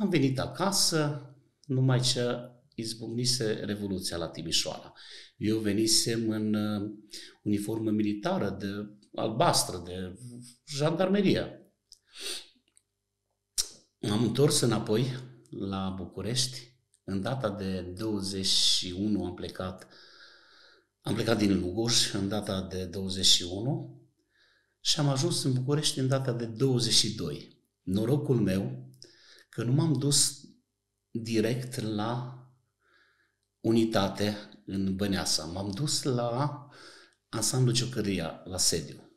Am venit acasă, numai ce izbucnise Revoluția la Timișoara. Eu venisem în uh, uniformă militară de albastră, de jandarmeria. M-am întors înapoi la București. În data de 21 am plecat am plecat din Lugoș în data de 21 și am ajuns în București în data de 22. Norocul meu că nu m-am dus direct la unitate în Băneasa. M-am dus la ansamblu Ciocăria, la sediu.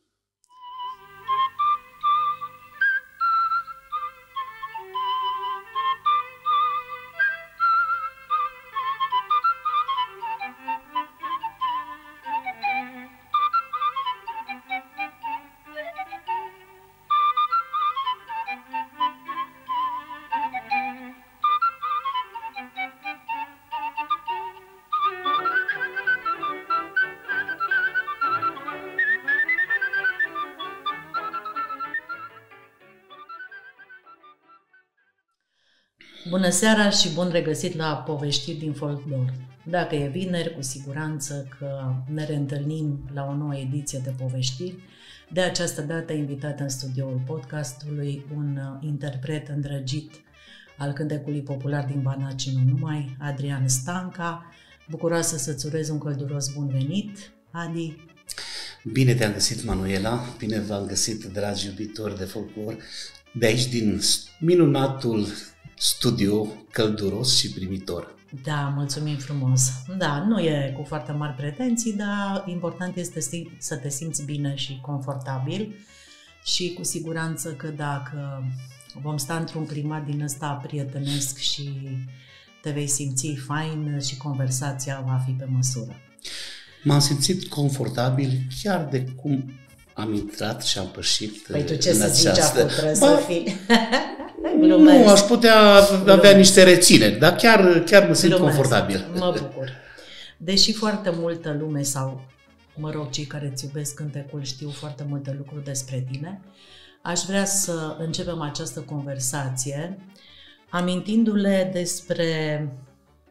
Seara și bun regăsit la Poveștiri din Folklor. Dacă e vineri, cu siguranță că ne reîntâlnim la o nouă ediție de Poveștiri. De această dată invitat în studioul podcastului un interpret îndrăgit al cântecului popular din Banaci, nu numai, Adrian Stanca. Bucuroasă să-ți urez un călduros bun venit. Adi, Bine te-am găsit, Manuela, bine v-am găsit, dragi iubitori de folclor, de aici din minunatul studio călduros și primitor. Da, mulțumim frumos. Da, nu e cu foarte mari pretenții, dar important este să te simți bine și confortabil și cu siguranță că dacă vom sta într-un climat din ăsta prietenesc și te vei simți fain și conversația va fi pe măsură. M-am simțit confortabil chiar de cum am intrat și am pășit Păi tu ce în să zici această... acum, trebuie Ba, să fii... Nu, aș putea avea Glumesc. niște rețineri, dar chiar, chiar mă simt Glumesc. confortabil. Mă bucur. Deși foarte multă lume sau, mă rog, cei care îți iubesc cântecul știu foarte multe lucruri despre tine, aș vrea să începem această conversație amintindu-le despre,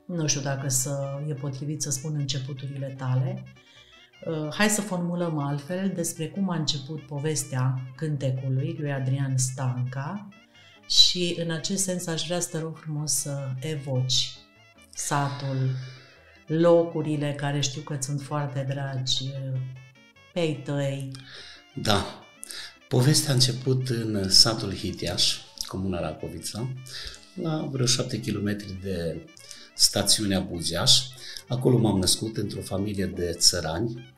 nu știu dacă să e potrivit să spun începuturile tale, Uh, hai să formulăm altfel despre cum a început povestea cântecului lui Adrian Stanca și în acest sens aș vrea să te rog frumos să evoci satul, locurile care știu că sunt foarte dragi uh, pe ai tăi. Da. Povestea a început în satul Hitiaș, comuna Racovița, la vreo 7 km de stațiunea Buziaș. Acolo m-am născut într-o familie de țărani.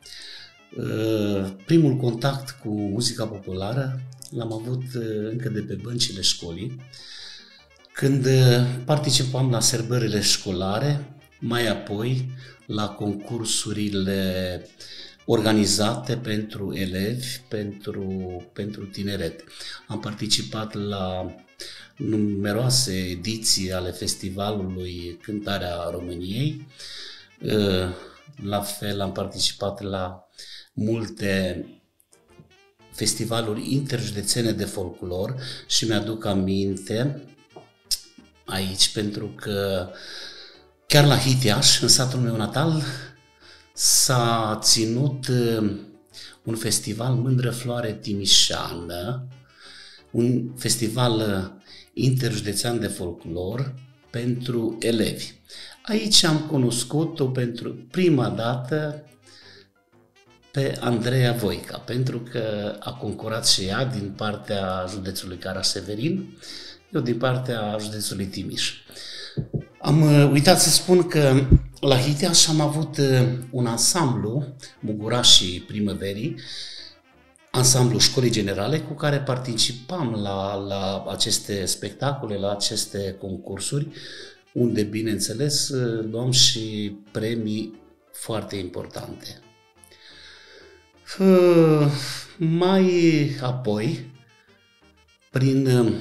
Uh, Primul contact cu muzica populară l-am avut uh, încă de pe băncile școlii, când uh, participam la serbările școlare, mai apoi la concursurile organizate pentru elevi, pentru, pentru tineret. Am participat la numeroase ediții ale festivalului Cântarea României. Uh, La fel am participat la multe festivaluri interjudețene de folclor și mi-aduc aminte aici pentru că chiar la Hitiaș, în satul meu natal, s-a ținut uh, un festival Mândră Floare Timișană, un festival uh, interjudețean de folclor pentru elevi. Aici am cunoscut-o pentru prima dată pe Andreea Voica, pentru că a concurat și ea din partea județului Caraseverin, eu din partea județului Timiș. Am uh, uitat să spun că la Hiteaș am avut uh, un ansamblu, Mugurașii Primăverii, ansamblu școlii generale cu care participam la, la aceste spectacole, la aceste concursuri, unde, bineînțeles, uh, luam și premii foarte importante. Uh, Mai apoi, prin uh,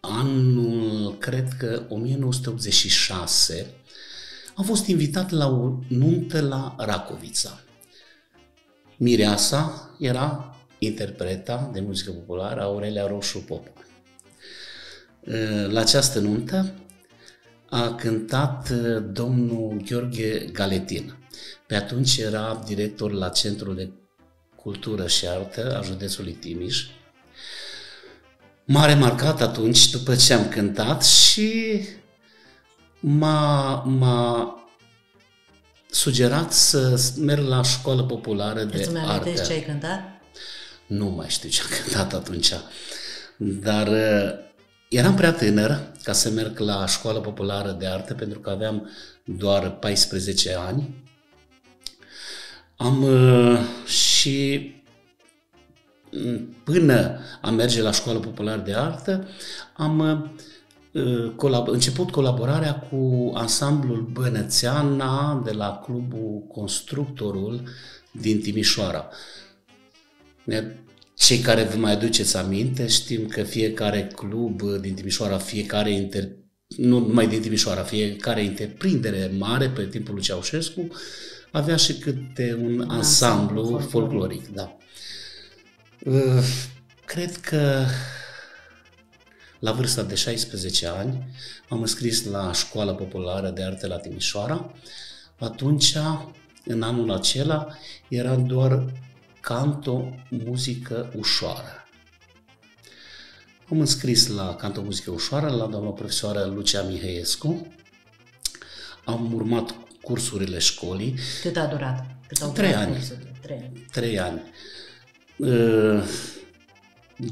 anul, cred că 1986, am fost invitat la o nuntă la Racovița. Mireasa era interpreta de muzică populară Aurelia Roșu Popa. La această nuntă a cântat domnul Gheorghe Galetin. Pe atunci era director la Centrul de Cultură și Artă a județului Timiș. M-a remarcat atunci, după ce am cântat, și m-a, m-a sugerat să merg la școală populară de Îți artă. ce ai cântat? Nu mai știu ce am cântat atunci, dar uh, eram prea tânăr ca să merg la școală populară de artă pentru că aveam doar 14 ani. Am uh, și mm, până a merge la școală populară de artă, am uh, Uh, colab- început colaborarea cu ansamblul Bănățeana de la clubul Constructorul din Timișoara. Cei care vă mai aduceți aminte, știm că fiecare club din Timișoara, fiecare inter... nu numai din Timișoara, fiecare interprindere mare pe timpul lui Ceaușescu avea și câte un, un ansamblu folcloric. folcloric da. Uh, cred că la vârsta de 16 ani m-am înscris la Școala Populară de Arte la Timișoara. Atunci, în anul acela, era doar canto, muzică ușoară. Am înscris la canto, muzică ușoară la doamna profesoară Lucia Mihăiescu. Am urmat cursurile școlii. Cât a durat? Cât au Trei ani. Trei ani. Trei ani. Uh,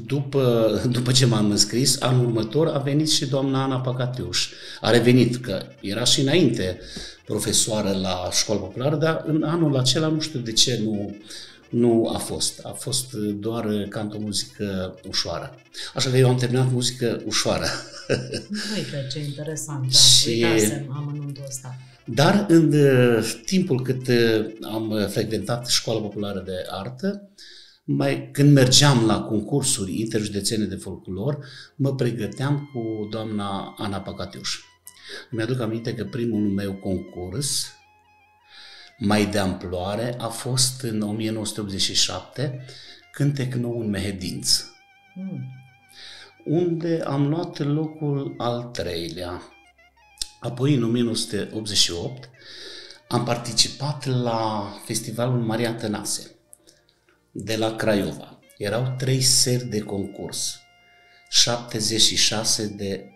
după, după ce m-am înscris, anul următor a venit și doamna Ana Pacatiuș. A revenit, că era și înainte profesoară la școală populară, dar în anul acela nu știu de ce nu, nu a fost. A fost doar canto muzică ușoară. Așa că eu am terminat muzică ușoară. Uite, ce interesant, da. Și... Uitasem amănuntul ăsta. Dar în uh, timpul cât uh, am frecventat școala populară de artă, mai, când mergeam la concursuri interjudețene de folclor, mă pregăteam cu doamna Ana Pacatiuș. Mi-aduc aminte că primul meu concurs, mai de amploare, a fost în 1987, Cântec nou în Mehedinț, mm. unde am luat locul al treilea. Apoi, în 1988, am participat la Festivalul Maria Tănase de la Craiova. Erau trei seri de concurs, 76 de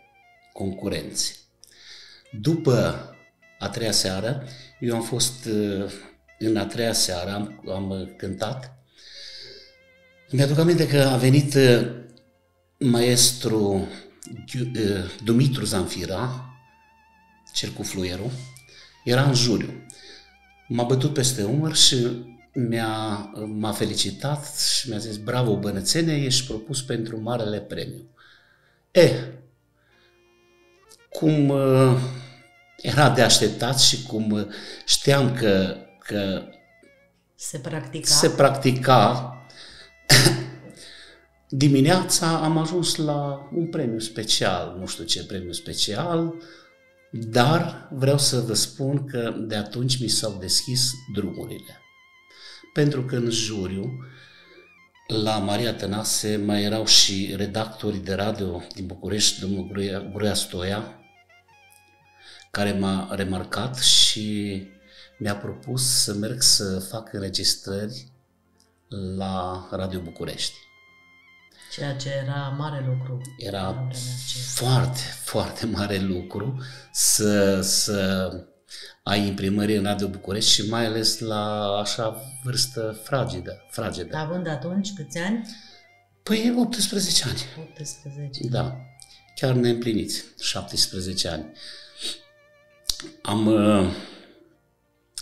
concurenți. După a treia seară, eu am fost uh, în a treia seară, am, am cântat. Mi-aduc aminte că a venit uh, maestru uh, Dumitru Zanfira, cel cu fluierul, era în juriu. M-a bătut peste umăr și mi-a, m-a felicitat și mi-a zis, bravo bănățene, ești propus pentru marele premiu. E, cum uh, era de așteptat și cum uh, știam că, că se practica, se practica. Dimineața am ajuns la un premiu special, nu știu ce premiu special, dar vreau să vă spun că de atunci mi s-au deschis drumurile. Pentru că în juriu, la Maria Tănase mai erau și redactori de radio din București, domnul Gruia, Gruia Stoia, care m-a remarcat și mi-a propus să merg să fac înregistrări la Radio București. Ceea ce era mare lucru. Era foarte, foarte mare lucru să, să ai imprimări în Radio București și mai ales la așa vârstă fragedă. fragedă. Având atunci câți ani? Păi 18 ani. 18. Da. Chiar neîmpliniți. 17 ani. Am, uh,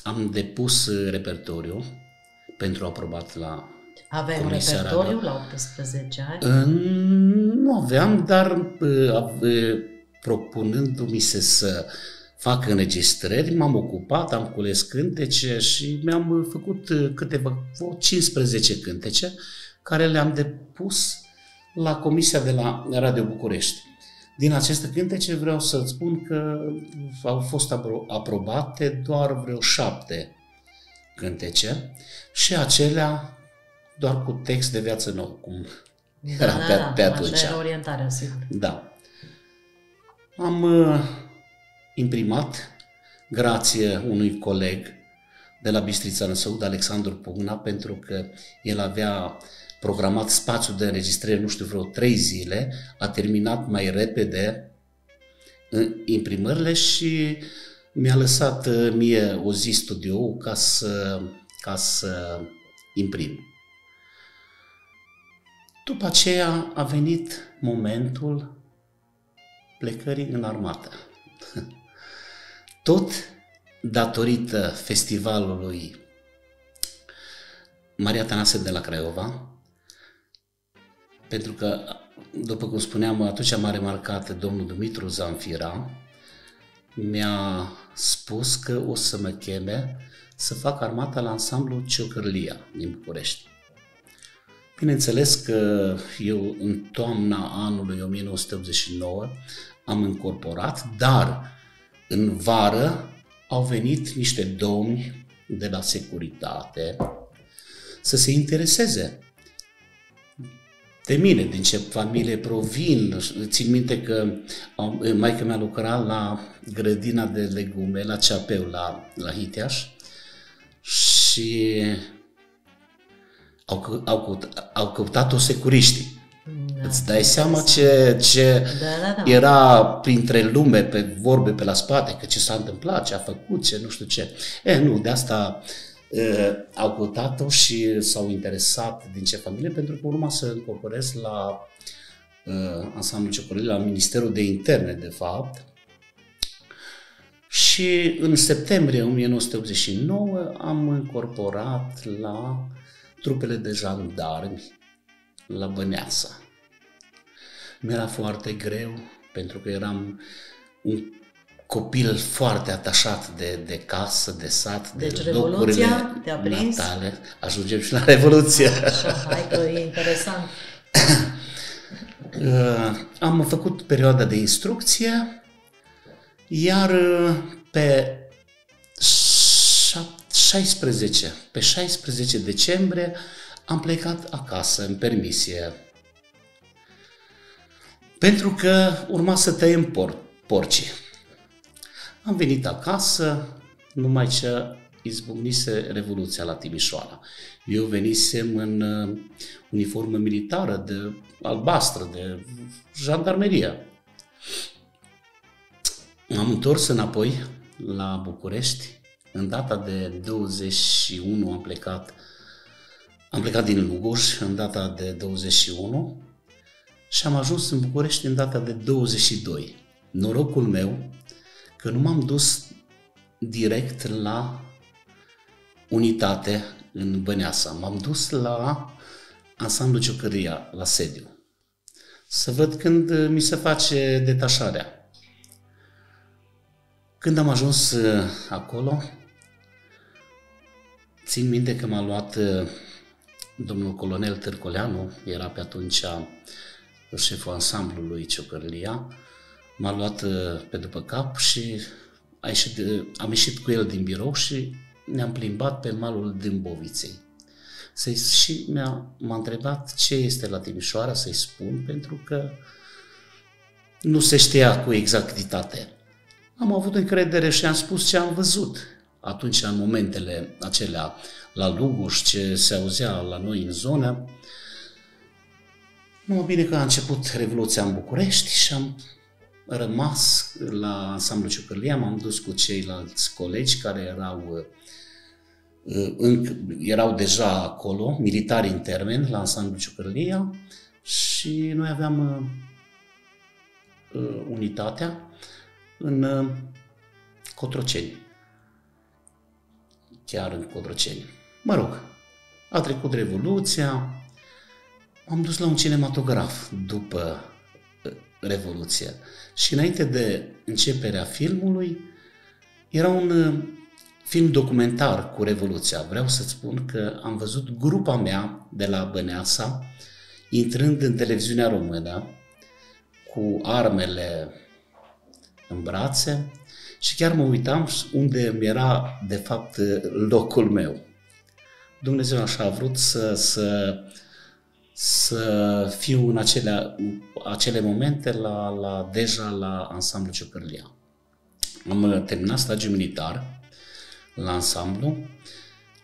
am depus repertoriu pentru aprobat la Aveai un repertoriu la 18 ani? Nu aveam, dar uh, uh, propunându-mi se să fac înregistrări, m-am ocupat, am cules cântece și mi-am făcut uh, câteva, 15 cântece care le-am depus la comisia de la Radio București. Din aceste cântece vreau să-ți spun că au fost aprobate doar vreo șapte cântece și acelea doar cu text de viață nou, cum da, era da, pe, da, pe atunci. Așa era orientarea, sigur. Da. Am uh, imprimat, grație unui coleg de la Bistrița Năsăud, Alexandru Pugna, pentru că el avea programat spațiul de înregistrare, nu știu, vreo trei zile, a terminat mai repede uh, imprimările și mi-a lăsat uh, mie o zi studio ca să, ca să imprim. După aceea a venit momentul plecării în armată. Tot datorită festivalului Maria Tanase de la Craiova, pentru că, după cum spuneam, atunci m-a remarcat domnul Dumitru Zanfira, mi-a spus că o să mă cheme să fac armata la ansamblu Ciocărlia din București. Bineînțeles că eu în toamna anului 1989 am încorporat, dar în vară au venit niște domni de la securitate să se intereseze de mine, din ce familie provin. Țin minte că maica mea lucra la grădina de legume, la Ceapeu, la, la Hiteaș și au, au, au căutat-o securiștii. Da, Îți dai seama ce, ce da, da, da. era printre lume pe vorbe pe la spate, că ce s-a întâmplat, ce a făcut, ce nu știu ce. E, nu, de asta uh, au căutat-o și s-au interesat din ce familie, pentru că urma să încorporez la uh, ansamblul Ciocolii, la Ministerul de Interne, de fapt. Și în septembrie 1989 am încorporat la trupele de jandarmi la Băneasa. Mi-era foarte greu pentru că eram un copil foarte atașat de, de casă, de sat, deci, de Revoluția te-a prins? natale. Ajungem și la Revoluție. Așa, hai că e interesant. Uh, am făcut perioada de instrucție, iar uh, pe 16, pe 16 decembrie am plecat acasă în permisie. Pentru că urma să tăiem por- porcii. Am venit acasă, numai ce izbucnise Revoluția la Timișoara. Eu venisem în uh, uniformă militară de albastră, de jandarmerie. am întors înapoi la București. În data de 21 am plecat am plecat din Lugoș în data de 21 și am ajuns în București în data de 22. Norocul meu că nu m-am dus direct la unitate în Băneasa. M-am dus la ansamblu Ciocăria, la sediu. Să văd când mi se face detașarea. Când am ajuns uh, acolo, țin minte că m-a luat uh, domnul colonel Târcoleanu, era pe atunci șeful ansamblului Ciocărlia, m-a luat uh, pe după cap și a ieșit, am ieșit cu el din birou și ne-am plimbat pe malul Dâmboviței. să și mi-a, m-a întrebat ce este la Timișoara să-i spun, pentru că nu se știa cu exactitate. Am avut încredere și am spus ce am văzut atunci, în momentele acelea la Luguș, ce se auzea la noi în zonă. Nu bine că a început Revoluția în București și am rămas la ansamblu Ciucărlia, m-am dus cu ceilalți colegi care erau uh, încă, erau deja acolo, militari în termen, la ansamblu Ciucărlia și noi aveam uh, uh, unitatea în uh, Cotroceni. Chiar în Codroceni. Mă rog, a trecut Revoluția, am dus la un cinematograf după uh, Revoluție. Și înainte de începerea filmului, era un uh, film documentar cu Revoluția. Vreau să-ți spun că am văzut grupa mea de la Băneasa intrând în televiziunea română cu armele în brațe, și chiar mă uitam unde mi era, de fapt, locul meu. Dumnezeu așa a vrut să, să să fiu în acele, acele momente la, la deja la ansamblu Ciocărlia. Am terminat stagiul militar la ansamblu,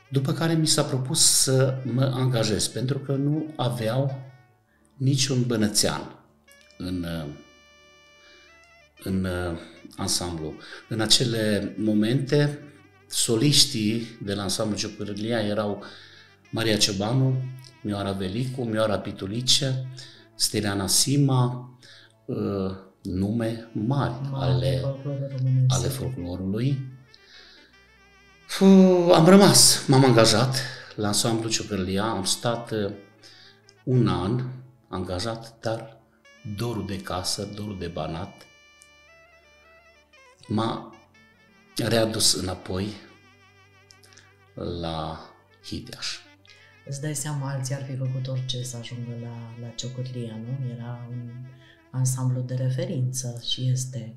după care mi s-a propus să mă angajez, pentru că nu aveau niciun bănățean în, în ansamblu. În acele momente, soliștii de la ansamblu Ciocărlia erau Maria Ciobanu, Mioara Velicu, Mioara Pitulice, Steliana Sima, uh, nume mari ale, ale folclorului. Am rămas, m-am angajat la ansamblu Ciocărlia, am stat uh, un an angajat, dar dorul de casă, dorul de banat m-a readus înapoi la Hiteaș. Îți dai seama, alții ar fi făcut orice să ajungă la, la Ciocârlia, nu? Era un ansamblu de referință și este.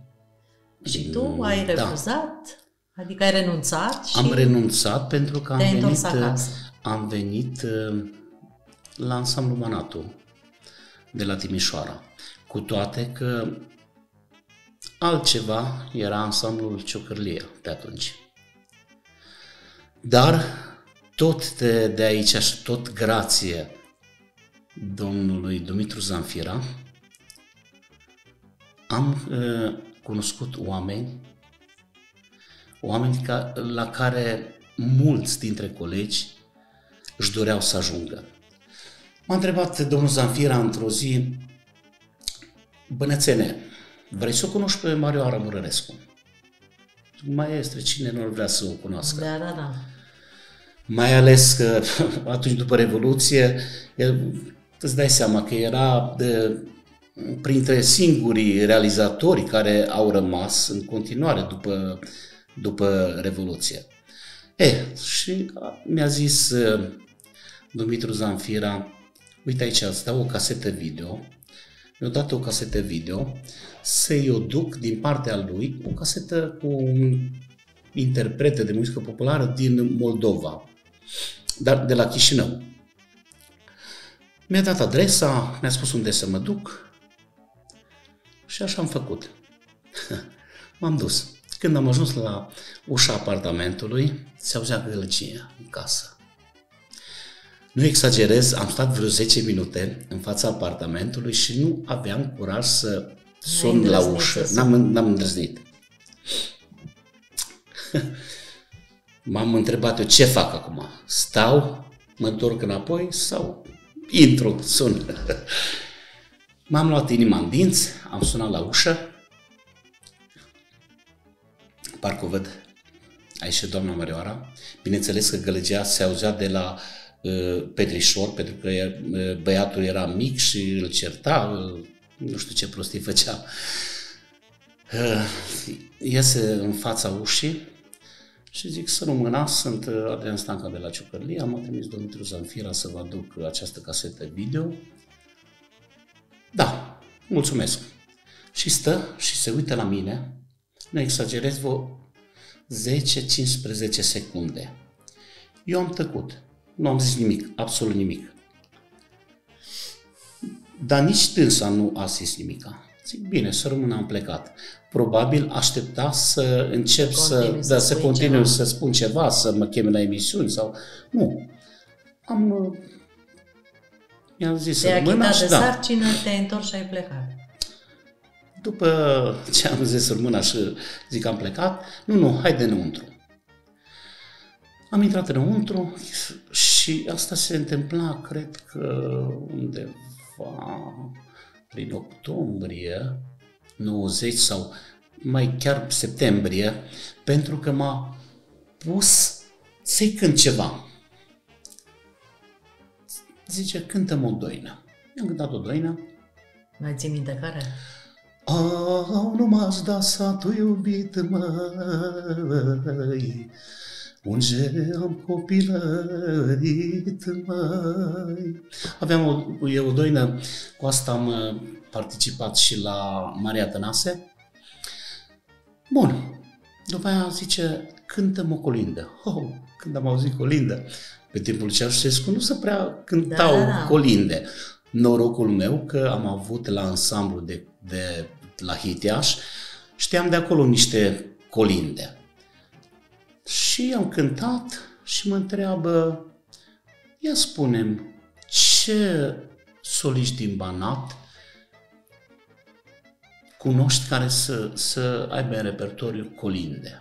Și tu mm, ai da. refuzat? Da. Adică ai renunțat? Și am renunțat pentru că am venit, acasă. am venit uh, la ansamblu Manatu de la Timișoara. Cu toate că altceva era ansamblul Ciocârlia pe atunci. Dar tot de, de aici și tot grație domnului Dumitru Zanfira, am uh, cunoscut oameni, oameni ca, la care mulți dintre colegi își doreau să ajungă. M-a întrebat domnul Zanfira într-o zi, Bănețene, vrei să o cunoști pe Marioara Murărescu? Maestre, cine nu vrea să o cunoască? Da, da, da. Mai ales că atunci după Revoluție, îți dai seama că era de, printre singurii realizatori care au rămas în continuare după, după Revoluție. E, și mi-a zis uh, Dumitru Zanfira, uite aici, îți dau o casetă video, mi-a dat o casetă video, să-i o duc din partea lui, o casetă cu un interprete de muzică populară din Moldova dar de la Chișinău. Mi-a dat adresa, mi-a spus unde să mă duc și așa am făcut. M-am dus. Când am ajuns la ușa apartamentului, se auzea gălăgie în casă. Nu exagerez, am stat vreo 10 minute în fața apartamentului și nu aveam curaj să sun la ușă. N-am, n-am îndrăznit. m-am întrebat eu ce fac acum. Stau, mă întorc înapoi sau intru, sun. M-am luat inima în dinți, am sunat la ușă. Parcă o văd aici și doamna Mărioara. Bineînțeles că gălăgea se auzea de la uh, Petrișor, pentru că uh, băiatul era mic și îl certa, uh, nu știu ce prostii făcea. Uh, iese în fața ușii, și zic să rămână, sunt uh, Adrian Stanca de la Ciucărlia, m-a trimis Dumitru Zanfira să vă aduc această casetă video. Da, mulțumesc. Și stă și se uită la mine, nu exagerez, vreo 10-15 secunde. Eu am tăcut, nu am zis nimic, absolut nimic. Dar nici tânsa nu a zis nimica. Zic, bine, să rămână, am plecat. Probabil aștepta să încep continui să, da, să continui ceva. să spun ceva, să mă cheme la emisiuni sau... Nu. Am... Uh, mi-am zis să rămână și de da. sarcină, te-ai întors și ai plecat. După ce am zis să rămână și zic am plecat, nu, nu, hai de înăuntru. Am intrat înăuntru și asta se întâmpla, cred că undeva prin octombrie 90 sau mai chiar septembrie, pentru că m-a pus să-i cânt ceva. Zice, cântă-mă o doină. I-am cântat o doină. Mai ții minte care? Au, nu m-ați dat satul iubit, măi, unde am copilărit, mai. Aveam o, e o doină, cu asta am uh, participat și la Maria Tănase. Bun, după aia zice, cântă o colindă. Oh, când am auzit colindă, pe timpul Ceaușescu nu se prea cântau da, da, da. colinde. Norocul meu că am avut la ansamblu de, de la Hitiaș, știam de acolo niște colinde. Și am cântat și mă întreabă, ia spunem, ce soliști din Banat cunoști care să, să aibă în repertoriu colinde?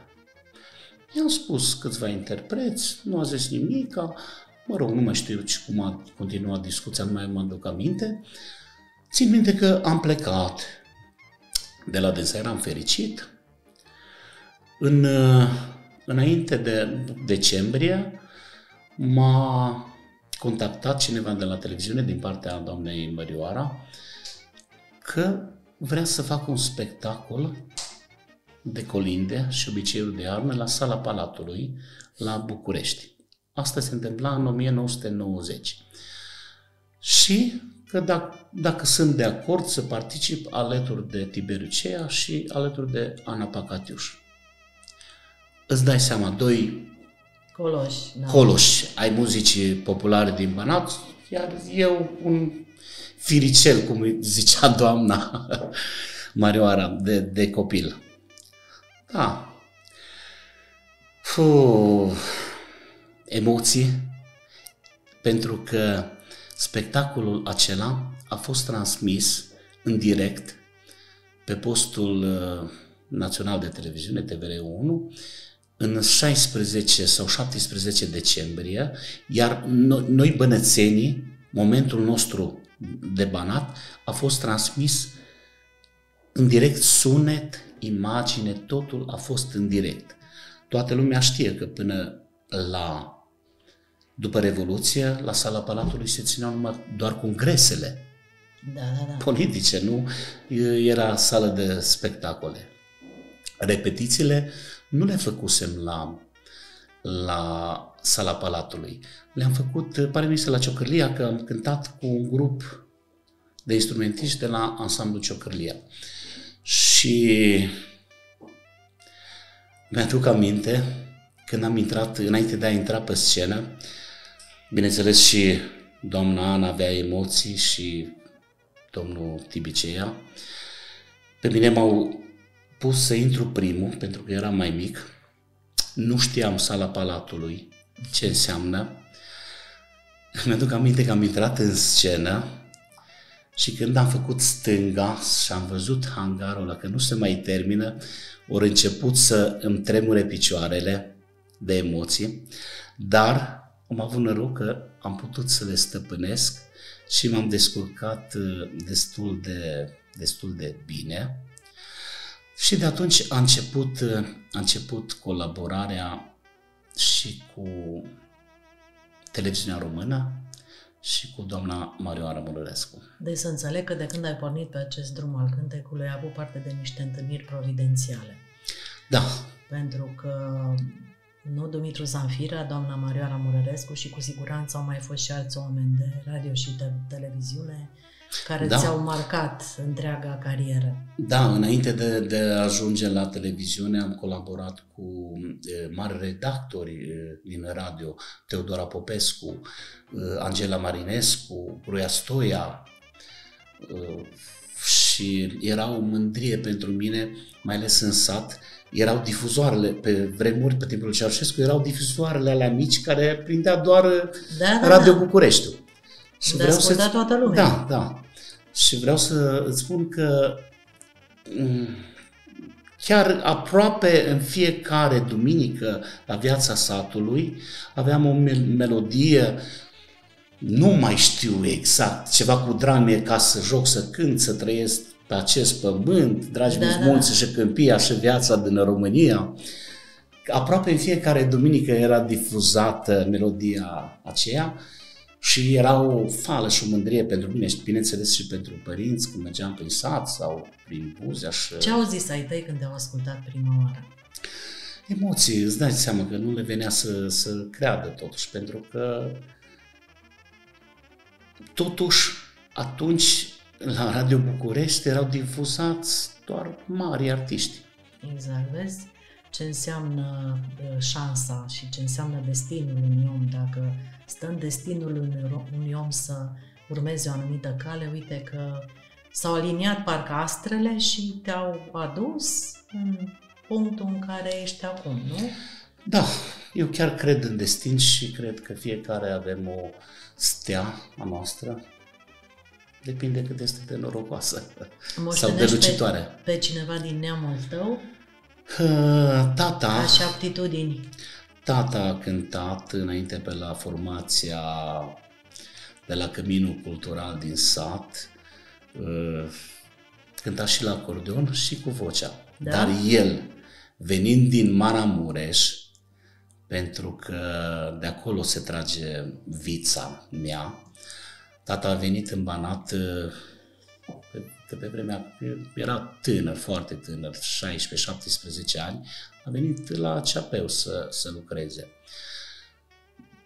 I-am spus câțiva interpreți, nu a zis nimica, mă rog, nu mai știu cum a continuat discuția, nu mai mă aduc aminte. Țin minte că am plecat de la dânsa, eram fericit. În, înainte de decembrie m-a contactat cineva de la televiziune din partea doamnei Mărioara că vrea să facă un spectacol de colinde și obiceiuri de arme la sala Palatului la București. Asta se întâmpla în 1990. Și că dacă, dacă sunt de acord să particip alături de Tiberiu Cea și alături de Ana Pacatiuș. Îți dai seama, doi coloși, da. coloși ai muzicii populare din Banat, iar eu un firicel, cum zicea doamna Marioara, de, de copil. Da. Fuh, emoții, pentru că spectacolul acela a fost transmis în direct pe postul uh, național de televiziune, TVR1, în 16 sau 17 decembrie, iar noi, noi bănățenii, momentul nostru de Banat, a fost transmis în direct sunet, imagine, totul a fost în direct. Toată lumea știe că până la după Revoluție, la sala Palatului se țineau numai doar congresele da, da, da. politice, nu era sală de spectacole. Repetițiile nu le făcusem la, la sala Palatului. Le-am făcut, pare mi se la Ciocârlia, că am cântat cu un grup de instrumentiști de la ansamblu Ciocârlia. Și mi-aduc aminte când am intrat, înainte de a intra pe scenă, bineînțeles și doamna Ana avea emoții și domnul Tibicea. Pe mine m-au pus să intru primul, pentru că eram mai mic. Nu știam sala Palatului, ce înseamnă. Mi-aduc aminte că am intrat în scenă și când am făcut stânga și am văzut hangarul ăla, că nu se mai termină, ori început să îmi tremure picioarele de emoții, dar am avut noroc că am putut să le stăpânesc și m-am descurcat uh, destul de, destul de bine. Și de atunci a început, uh, a început colaborarea și cu televiziunea română și cu doamna Marioara Murărescu. Deci să înțeleg că de când ai pornit pe acest drum al cântecului, ai avut parte de niște întâlniri providențiale. Da. Pentru că nu Dumitru Zanfira, doamna Marioara Murărescu și cu siguranță au mai fost și alți oameni de radio și de televiziune care da. ți-au marcat întreaga carieră. Da, înainte de, de a ajunge la televiziune am colaborat cu e, mari redactori e, din radio, Teodora Popescu, e, Angela Marinescu, Gruia Stoia e, și era o mândrie pentru mine, mai ales în sat, erau difuzoarele, pe vremuri, pe timpul Ceaușescu, erau difuzoarele alea mici care prindea doar da, da, Radio da. Bucureștiul. Și vreau să toată lumea. Da, da. Și vreau să îți spun că mm, chiar aproape în fiecare duminică la viața satului aveam o melodie nu mai știu exact, ceva cu drame ca să joc, să cânt, să trăiesc pe acest pământ, dragi da, da, munți da. și câmpia și viața din România. Aproape în fiecare duminică era difuzată melodia aceea și era o fală și o mândrie pentru mine și bineînțeles și pentru părinți când mergeam prin sat sau prin și... Ce au zis ai tăi când te-au ascultat prima oară? Emoții, îți dai seama că nu le venea să, să creadă totuși, pentru că totuși atunci la Radio București erau difuzați doar mari artiști. Exact, vezi? ce înseamnă uh, șansa și ce înseamnă destinul unui om. Dacă stă în destinul unui om să urmeze o anumită cale, uite că s-au aliniat parcă astrele și te-au adus în punctul în care ești acum, nu? Da, eu chiar cred în destin și cred că fiecare avem o stea a noastră. Depinde cât este de norocoasă sau de lucitoare. Pe, pe cineva din neamul tău? Tata. Așa aptitudini. Tata a cântat înainte pe la formația de la Căminul Cultural din sat. Cânta și la acordeon și cu vocea. Da? Dar el, venind din Maramureș, pentru că de acolo se trage vița mea, tata a venit în Banat că pe vremea era tânăr, foarte tânăr, 16-17 ani, a venit la Ceapeu să, să lucreze.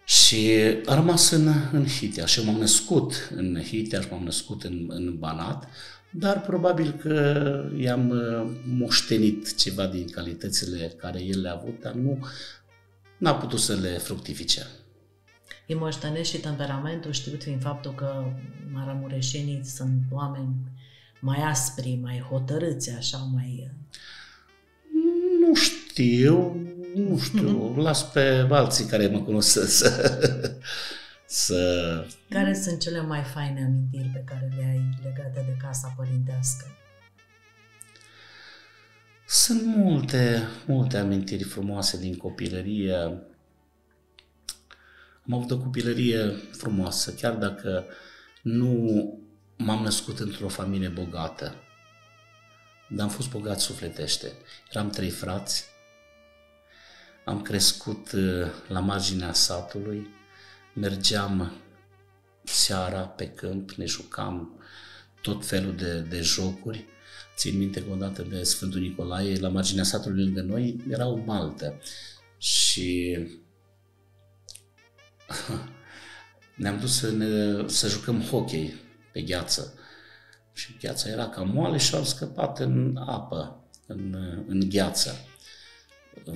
Și a rămas în, în Hitea și m-am născut în Hitea și m-am născut în, în Banat, dar probabil că i-am uh, moștenit ceva din calitățile care el le-a avut, dar nu n-a putut să le fructifice. Îi moștenești și temperamentul, știut fiind faptul că maramureșenii sunt oameni mai aspri, mai hotărâți, așa, mai... Nu știu, nu știu, mm-hmm. las pe alții care mă cunosc să, să, să... Care sunt cele mai faine amintiri pe care le ai legate de casa părintească? Sunt multe, multe amintiri frumoase din copilărie. Am avut o copilărie frumoasă, chiar dacă nu m-am născut într-o familie bogată, dar am fost bogat sufletește. Eram trei frați, am crescut uh, la marginea satului, mergeam seara pe câmp, ne jucam tot felul de, de jocuri. Țin minte că odată de Sfântul Nicolae, la marginea satului lângă noi, era o maltă și ne-am dus să, ne, să jucăm hockey pe gheață. Și gheața era cam moale și au scăpat în apă, în, în gheață.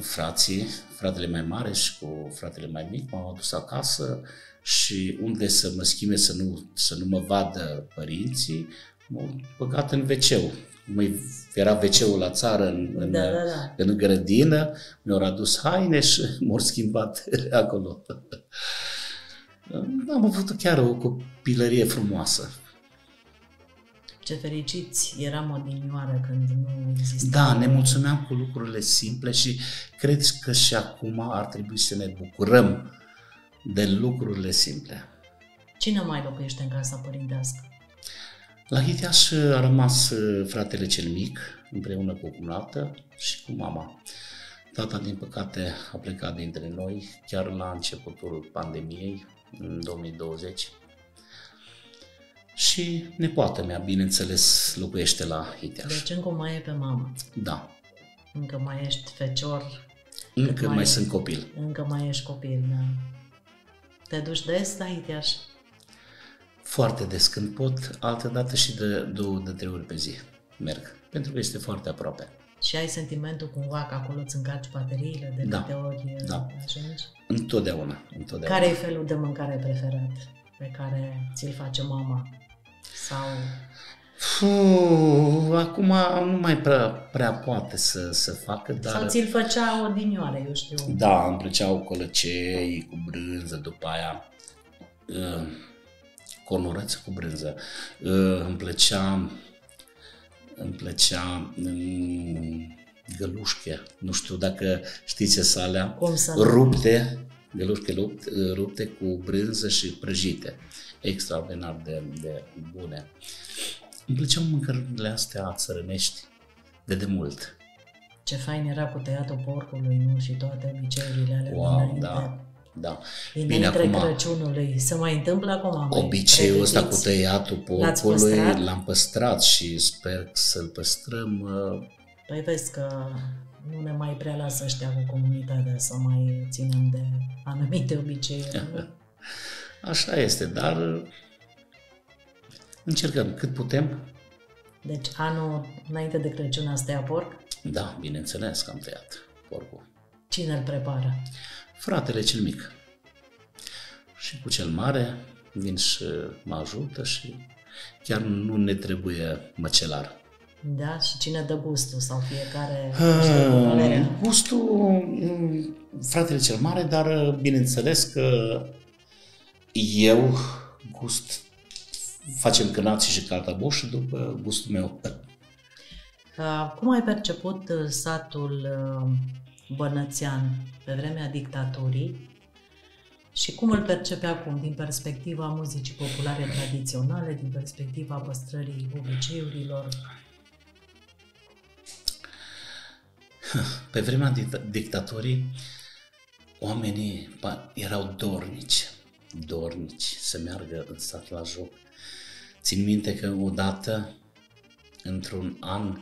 Frații, fratele mai mare și cu fratele mai mic m-au adus acasă și unde să mă schimbe să nu, să nu mă vadă părinții, m-au băgat în wc era wc la țară în, în, da, da, da. în grădină, mi-au adus haine și m-au schimbat acolo. Am avut chiar o copilărie frumoasă. Ce fericiți eram odinioară când nu exista. Da, ne mulțumeam cu lucrurile simple și cred că și acum ar trebui să ne bucurăm de lucrurile simple. Cine mai locuiește în casa părintească? La Hiteaș a rămas uh, fratele cel mic, împreună cu cumnată și cu mama. Tata, din păcate, a plecat dintre noi chiar la începutul pandemiei, în 2020. Și nepoată mea, bineînțeles, locuiește la Hiteaș. Deci încă mai e pe mama. Da. Încă mai ești fecior. Încă mai, mai sunt copil. Încă mai ești copil, da. Te duci des la Hiteaș? Foarte des când pot, altă dată și de două, de trei ori pe zi merg, pentru că este foarte aproape. Și ai sentimentul cumva că acolo îți încarci bateriile de da. câte ori da. ajungi? Întotdeauna, întotdeauna. Care e felul de mâncare preferat pe care ți-l face mama? Sau... Fuh, acum nu mai prea, prea poate să, să facă, dar... Sau ți-l făcea odinioare, eu știu. Da, îmi plăceau colăcei cu brânză, după aia uh, conurăță cu brânză. Uh, îmi plăcea îmi plăcea um, gălușche, nu știu dacă știți ce alea, Cum să rupte, gălușche rupte, rupte cu brânză și prăjite, extraordinar de, de bune. Îmi plăceau mâncărurile astea țărănești de demult. Ce fain era cu tăiatul porcului, nu? Și toate obiceiurile alea wow, dinainte. Da, da. Bine, acum, Crăciunului. Se mai întâmplă acum? Obiceiul ăsta cu tăiatul porcului l-am păstrat și sper să-l păstrăm. Uh, păi vezi că nu ne mai prea lasă ăștia cu comunitatea să mai ținem de anumite obiceiuri. Așa este, dar încercăm cât putem. Deci anul înainte de Crăciun ați tăiat porc? Da, bineînțeles că am tăiat. porcul. Cine îl prepară? Fratele cel mic. Și cu cel mare vin și mă ajută și chiar nu ne trebuie măcelar. Da? Și cine dă gustul sau fiecare Uh, gustul, mm, fratele cel mare, dar bineînțeles că eu gust, facem cânații și cartaboș după gustul meu. Uh, Cum ai perceput uh, satul uh, bănățean pe vremea dictaturii și cum îl percepe acum din perspectiva muzicii populare tradiționale, din perspectiva păstrării obiceiurilor? Pe vremea dict- dictaturii, oamenii pa, erau dornici, dornici să meargă în sat la joc. Țin minte că odată, într-un an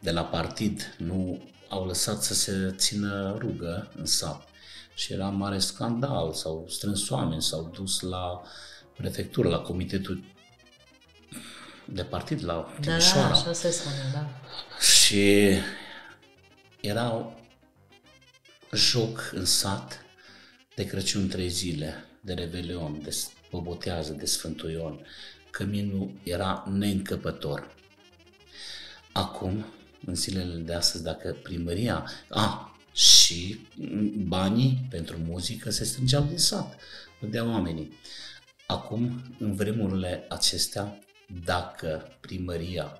de la partid, nu au lăsat să se țină rugă în sat. Și era mare scandal, s-au strâns oameni, s-au dus la prefectură, la comitetul de partid, la Da, Timișoara. da, așa se spune, da. Și era joc în sat de Crăciun trei zile, de Revelion, de Bobotează, de Sfântul Ion. Căminul era neîncăpător. Acum, în zilele de astăzi, dacă primăria... A, și banii pentru muzică se strângeau din sat, dădea oamenii. Acum, în vremurile acestea, dacă primăria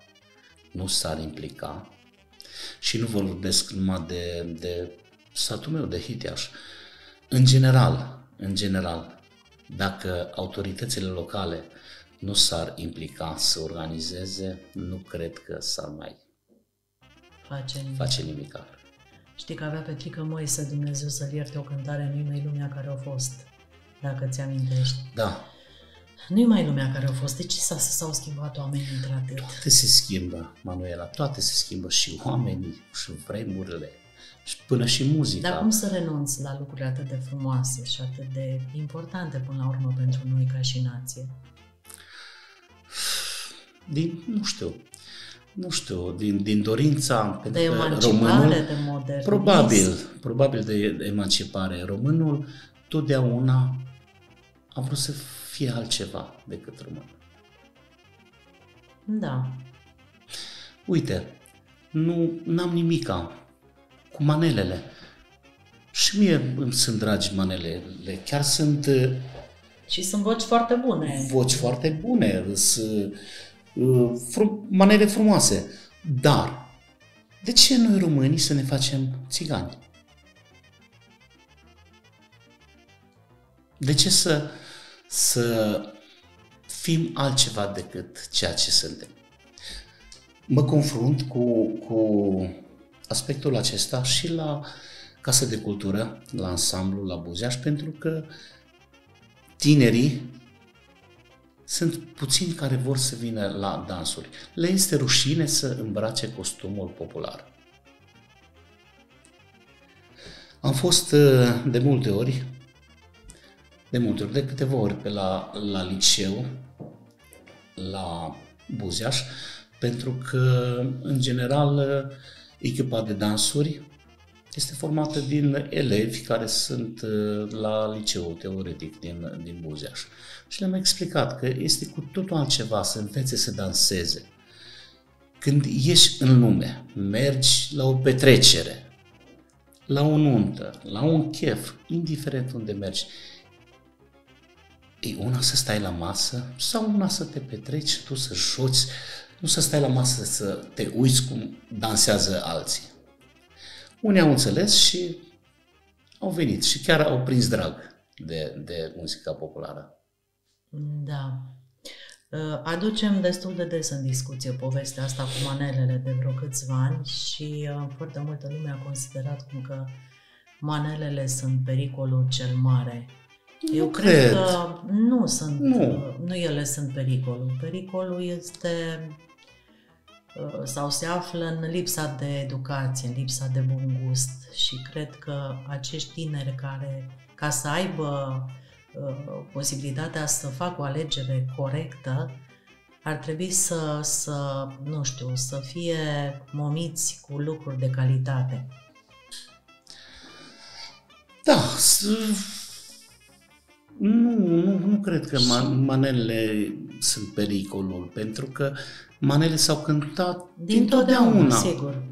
nu s-ar implica, și nu vorbesc numai de, de satul meu, de Hiteaș, în general, în general, dacă autoritățile locale nu s-ar implica să organizeze, nu cred că s-ar mai Face nimic. face nimic. Știi că avea Petrică Moise, Dumnezeu să-l ierte o cântare, nu-i mai lumea care a fost, dacă ți-amintești. Da, Nu-i mai lumea care a fost, de ce s-a, s-au schimbat oamenii într-atât? toate se schimbă, Manuela, toate se schimbă și oamenii, și vremurile, și până și muzica. Dar cum să renunți la lucruri atât de frumoase și atât de importante până la urmă pentru noi ca și nație? Din, nu știu, nu știu, din, din dorința pentru De că emancipare, românul, de modernism? Probabil, probabil de emancipare. Românul totdeauna a vrut să fie altceva decât român. Da. Uite, nu am nimica cu manelele. Și mie îmi sunt dragi manelele. Chiar sunt uh, Și sunt voci foarte bune. voci foarte bune, sunt uh, fru- manele frumoase. Dar, de ce noi românii să ne facem țigani? De ce să, să fim altceva decât ceea ce suntem? Mă confrunt cu, cu aspectul acesta și la Casa de Cultură, la ansamblu, la Buzeaș, pentru că tinerii sunt puțini care vor să vină la dansuri. Le este rușine să îmbrace costumul popular. Am fost uh, de multe ori, de multe ori, de câteva ori pe la, la liceu, la Buzeaș, pentru că, în general, uh, echipa de dansuri este formată din elevi care sunt uh, la liceul teoretic din, din Buzeaș. Și le-am explicat că este cu totul altceva să învețe să danseze. Când ieși în lume, mergi la o petrecere, la o nuntă, la un chef, indiferent unde mergi, e una să stai la masă sau una să te petreci, tu să joci, nu să stai la masă să te uiți cum dansează alții. Unii au înțeles și au venit și chiar au prins drag de, de muzica populară. Da. Uh, Aducem destul de des în discuție povestea asta cu manelele de vreo câțiva ani și uh, foarte multă lume a considerat cum că manelele sunt pericolul cel mare. Eu Nu cred, cred. că nu sunt, Nu. uh, nu ele sunt pericolul. Pericolul este uh, sau se află în lipsa de educație, în lipsa de bun gust și cred că acești tineri care, ca să aibă uh, posibilitatea să facă o alegere corectă, ar trebui să, să, nu știu, să fie momiți cu lucruri de calitate. Da, s- nu, nu, nu cred că ma- manelele sunt pericolul, pentru că manele s-au cântat Din totdeauna, dintotdeauna. sigur.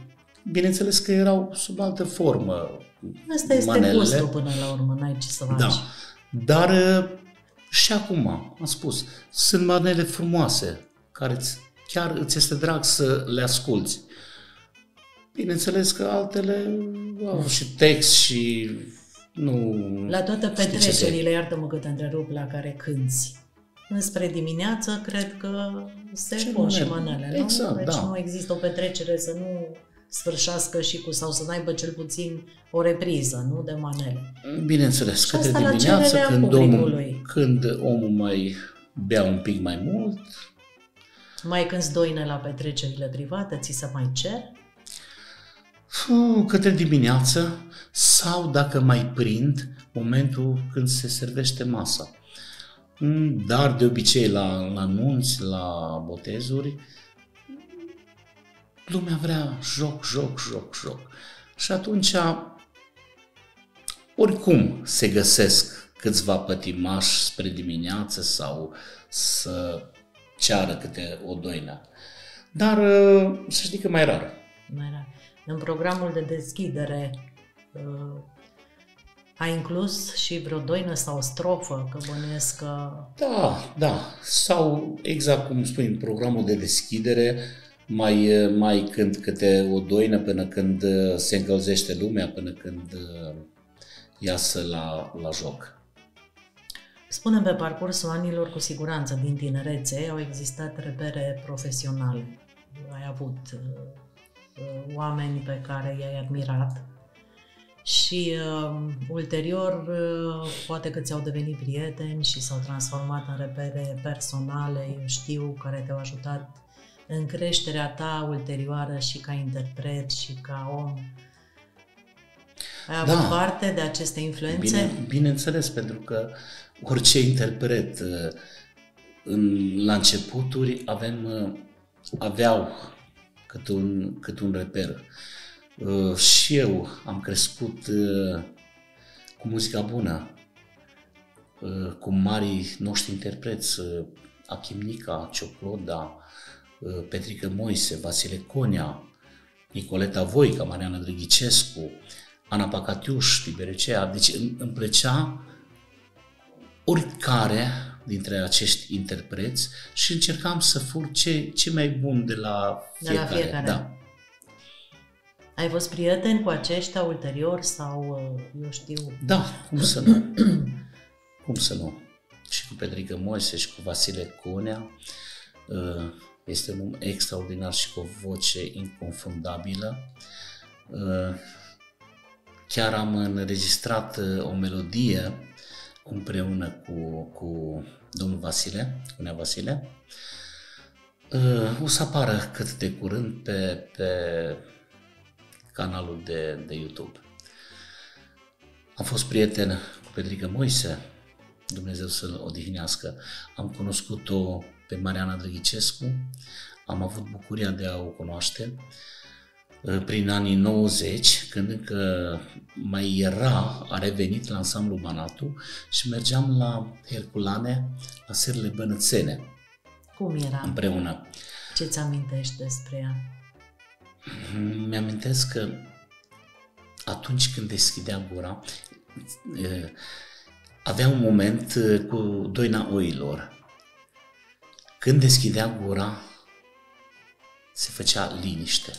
Bineînțeles că erau sub altă formă Asta este manelele. gustul până la urmă, n-ai ce să faci. Da. Dar uh, și acum, am spus, sunt manele frumoase, care îți, chiar îți este drag să le asculți. Bineînțeles că altele au și text și nu... La toate știi ce să petrecerile, iartă-mă că te întrerup, la care cânți, înspre dimineață, cred că se Ce pun și manele. manele, nu? Exact, deci da. nu există o petrecere să nu sfârșească și cu, sau să n-aibă cel puțin o repriză, nu, de manele. Bineînțeles, Și către asta la dimineață, cererea când omul, publicului. când omul mai bea un pic mai mult, Mai cânți doine la petrecerile private, ți se mai cer? Fu, către dimineață sau dacă mai prind momentul când se servește masa. Mm, Dar de obicei la, la nunți, la botezuri, lumea vrea joc, joc, joc, joc. Și atunci, oricum se găsesc câțiva pătimași spre dimineață sau să ceară câte o doină. Dar să știi că mai rar. Mai rar. În programul de deschidere uh, ai inclus și vreo doină sau o strofă, că bănuiesc că... Da, da. Sau exact cum spui, în programul de deschidere mai, mai cânt câte o doină până când uh, se încălzește lumea, până când uh, iasă la, la joc. Spunem pe parcursul anilor, cu siguranță, din tinerețe, au existat repere profesionale. Ai avut uh, uh, oameni pe care i-ai admirat și uh, ulterior uh, poate că ți-au devenit prieteni și s-au transformat în repere personale, eu știu, care te-au ajutat în creșterea ta ulterioară și ca interpret și ca om. Ai avut Da. parte de aceste influențe? Bine, bineînțeles, pentru că orice interpret uh, în, la începuturi avem, uh, aveau cât un, cât un reper. Uh, Și eu am crescut uh, cu muzica bună, uh, cu marii noștri interpreți, uh, Achim Nica, Ciocloda, uh, Petrică Moise, Vasile Conea, Nicoleta Voica, Mariana Drăghicescu, Ana Pacatiuș, Tiberecea. Deci îmi, îmi plăcea oricare dintre acești interpreți și încercam să fur ce, ce mai bun de la De la fiecare. fiecare. Da. Ai fost prieten cu aceștia ulterior sau, uh, eu știu, Da, cum să nu? cum să nu? Și cu Petrică Moise și cu Vasile Conea. Uh, Este un om extraordinar și cu o voce inconfundabilă. Uh, Chiar am înregistrat uh, o melodie împreună cu, cu domnul Vasile, cu Nea Vasile. Uh, O să apară cât de curând pe, pe canalul de, de YouTube. Am fost prieten cu Petrică Moise, Dumnezeu să-l odihnească. Am cunoscut-o pe Mariana Drăghicescu, am avut bucuria de a o cunoaște uh, prin anii 90, când încă mai era, a revenit la ansamblu Banatu și mergeam la Herculane, la serile bănățene, cum era? împreună. Ce ți amintești despre ea? Mi-amintesc că atunci când deschidea gura, e, avea un moment e, cu doina oilor. Când deschidea gura, se făcea liniște.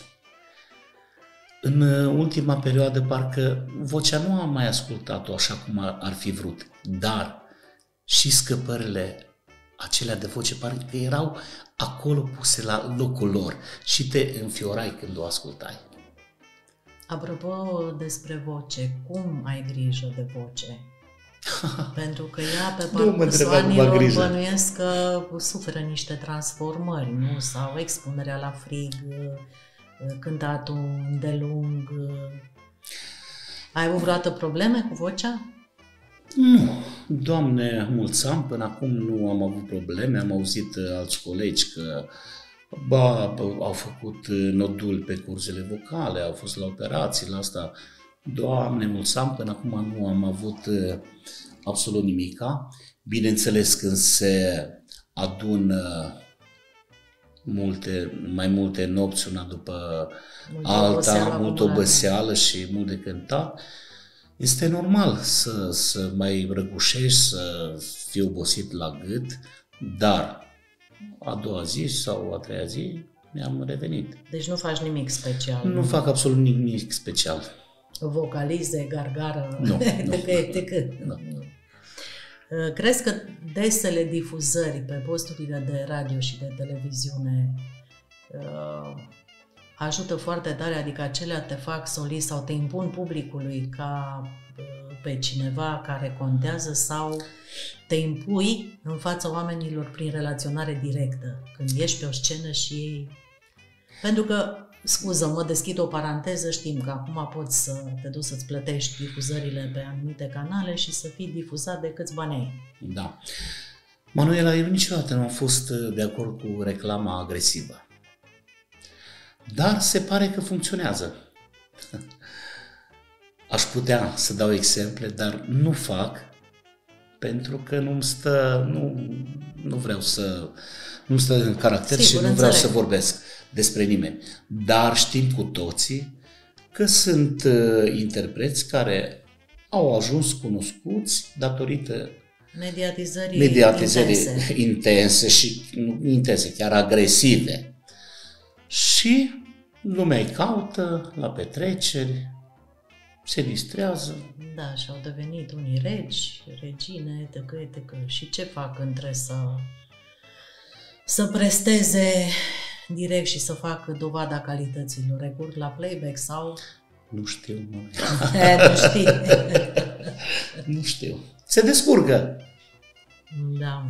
În e, ultima perioadă, parcă vocea nu am mai ascultat-o așa cum ar, ar fi vrut, dar și scăpările acelea de voce parcă erau acolo puse la locul lor și te înfiorai când o ascultai. Apropo despre voce, cum ai grijă de voce? Pentru că ea pe Nu mă parcursul întreba cum am anilor grijă. bănuiesc că suferă niște transformări, nu? Sau expunerea la frig, cântatul îndelung. Ai avut vreodată probleme cu vocea? Nu, Doamne, mulți ani, până acum nu am avut probleme, am auzit uh, alți colegi că ba, bă, au făcut uh, nodul pe curzele vocale, au fost la operații, la asta. Doamne, mulțam, până acum nu am avut uh, absolut nimica. Bineînțeles, când se adună multe, mai multe nopți una după Multă alta, oboseală multă acumulată. oboseală și mult de cântat, este normal să, să mai răgușești, să fii obosit la gât, dar a doua zi sau a treia zi mi-am revenit. Deci nu faci nimic special. Nu fac absolut nimic special. Vocalize, gargară, Nu, nu, tăcă, nu, tăcă. nu. Uh, Crezi că desele difuzări pe posturile de radio și de televiziune uh, ajută foarte tare, adică acelea te fac solist sau te impun publicului ca uh, pe cineva care contează sau te impui în fața oamenilor prin relaționare directă, când ești pe o scenă și ei... Pentru că, scuză, mă deschid o paranteză, știm că acum poți să te duci să-ți plătești difuzările pe anumite canale și să fii difuzat de câți bani ai. Da. Manuela, eu niciodată nu am fost uh, de acord cu reclama agresivă. Dar se pare că funcționează. Aș putea să dau exemple, dar nu fac pentru că nu-mi stă, nu, nu vreau să, nu stă în caracter Sigur, și nu vreau înțeleg. să vorbesc despre nimeni. Dar știm cu toții că sunt uh, interpreți care au ajuns cunoscuți datorită Mediatizării, mediatizării intense. intense și nu intense, chiar agresive. Și lumea îi caută la petreceri, se distrează. Da, și au devenit unii regi, regine, etc., etc. Și ce fac între să, să presteze direct și să facă dovada calităților? Recurg la playback sau... Nu știu, mă. E, tu știi. nu știu. Se descurcă. Da.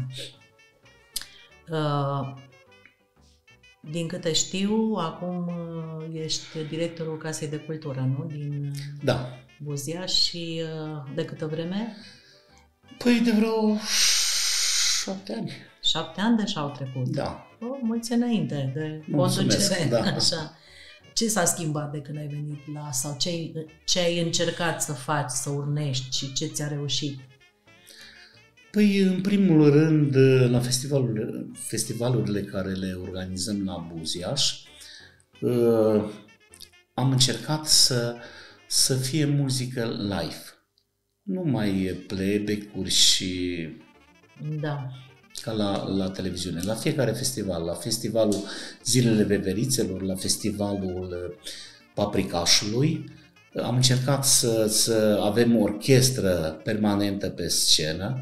Uh, Din câte știu, acum uh, ești directorul Casei de Cultură, nu? Din uh, Da. Buzia și uh, de câtă vreme? Păi de vreo șapte ani. Șapte ani deja au trecut. Da. O, mulți înainte de Mulțumesc, conducere. da. Așa. Ce s-a schimbat de când ai venit la, sau ce, ai- ce ai încercat să faci, să urnești și ce ți-a reușit? Păi, în primul rând, la festivalurile, festivalurile care le organizăm la Buziaș, uh, am încercat să, să fie muzică live. Nu mai playback-uri și Da. ca la, la televiziune. La fiecare festival, la festivalul Zilele Veverițelor, la festivalul uh, Papricașului, uh, am încercat să, să avem o orchestră permanentă pe scenă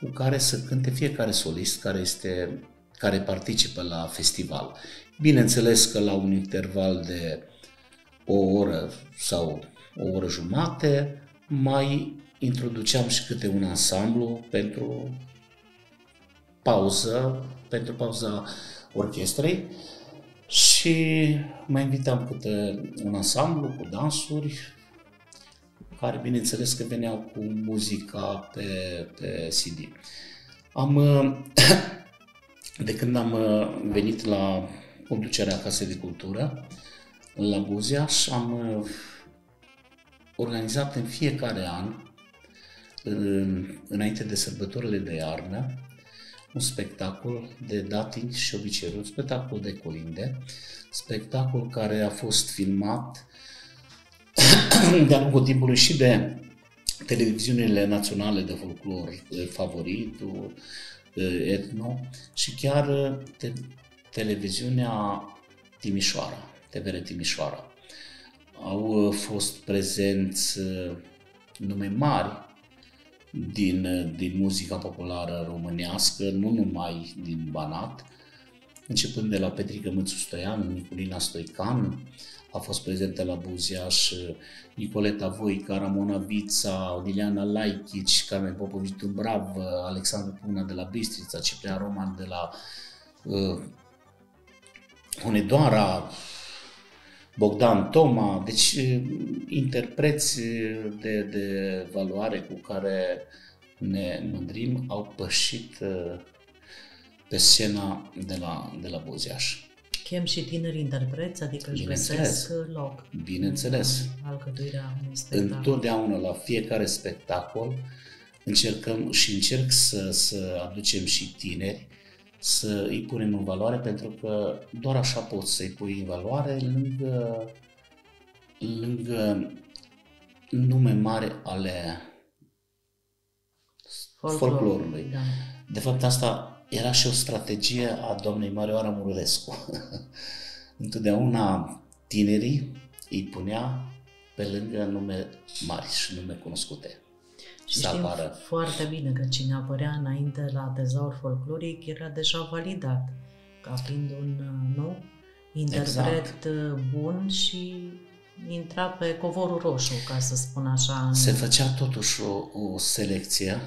cu care să cânte fiecare solist care, este, care participă la festival. Bineînțeles că la un interval de o oră sau o oră jumate mai introduceam și câte un ansamblu pentru pauză, pentru pauza orchestrei și mai invitam câte un ansamblu cu dansuri, care bineînțeles că veneau cu muzica pe, pe CD. Am, uh, de când am uh, venit la conducerea Casei de Cultură, la Buziaș, am uh, organizat în fiecare an, în- înainte de sărbătorile de iarnă, un spectacol de datini și obiceiuri, un spectacol de colinde, spectacol care a fost filmat de-a lungul timpului și de televiziunile naționale de folclor eh, favoritul, eh, etno și chiar eh, te, televiziunea Timișoara, TVR Timișoara. Au eh, fost prezenți eh, nume mari din, eh, din muzica populară românească, nu numai din Banat, începând de la Petrică Mățu Stoian, Niculina Stoican, a fost prezentă la Buziaș, Nicoleta Voica, Ramona Vița, Liliana Laichici, Carmen Popovici Dumbrav, Alexandru Puna de la Bistrița, Ciprian Roman de la uh, Hunedoara, Bogdan Toma, deci uh, interpreți de, de valoare cu care ne mândrim au pășit uh, pe scena de la, de la Buziaș. Chem și tineri interpreți, adică își găsesc loc. Bineînțeles. Alcătuirea unui spectacol. Întotdeauna, la fiecare spectacol, încercăm și încerc să, să aducem și tineri, să îi punem în valoare, pentru că doar așa poți să-i pui în valoare lângă, lângă nume mari ale Folclor, folclorului. Da. De fapt, asta era și o strategie a doamnei Marioara Mururescu. Întotdeauna tinerii îi punea pe lângă nume mari și nume cunoscute. Și știm apară. foarte bine că cine apărea înainte la tezaur folcloric era deja validat ca fiind un nu, interpret exact. bun și intra pe covorul roșu, ca să spun așa. În... Se făcea totuși o, o selecție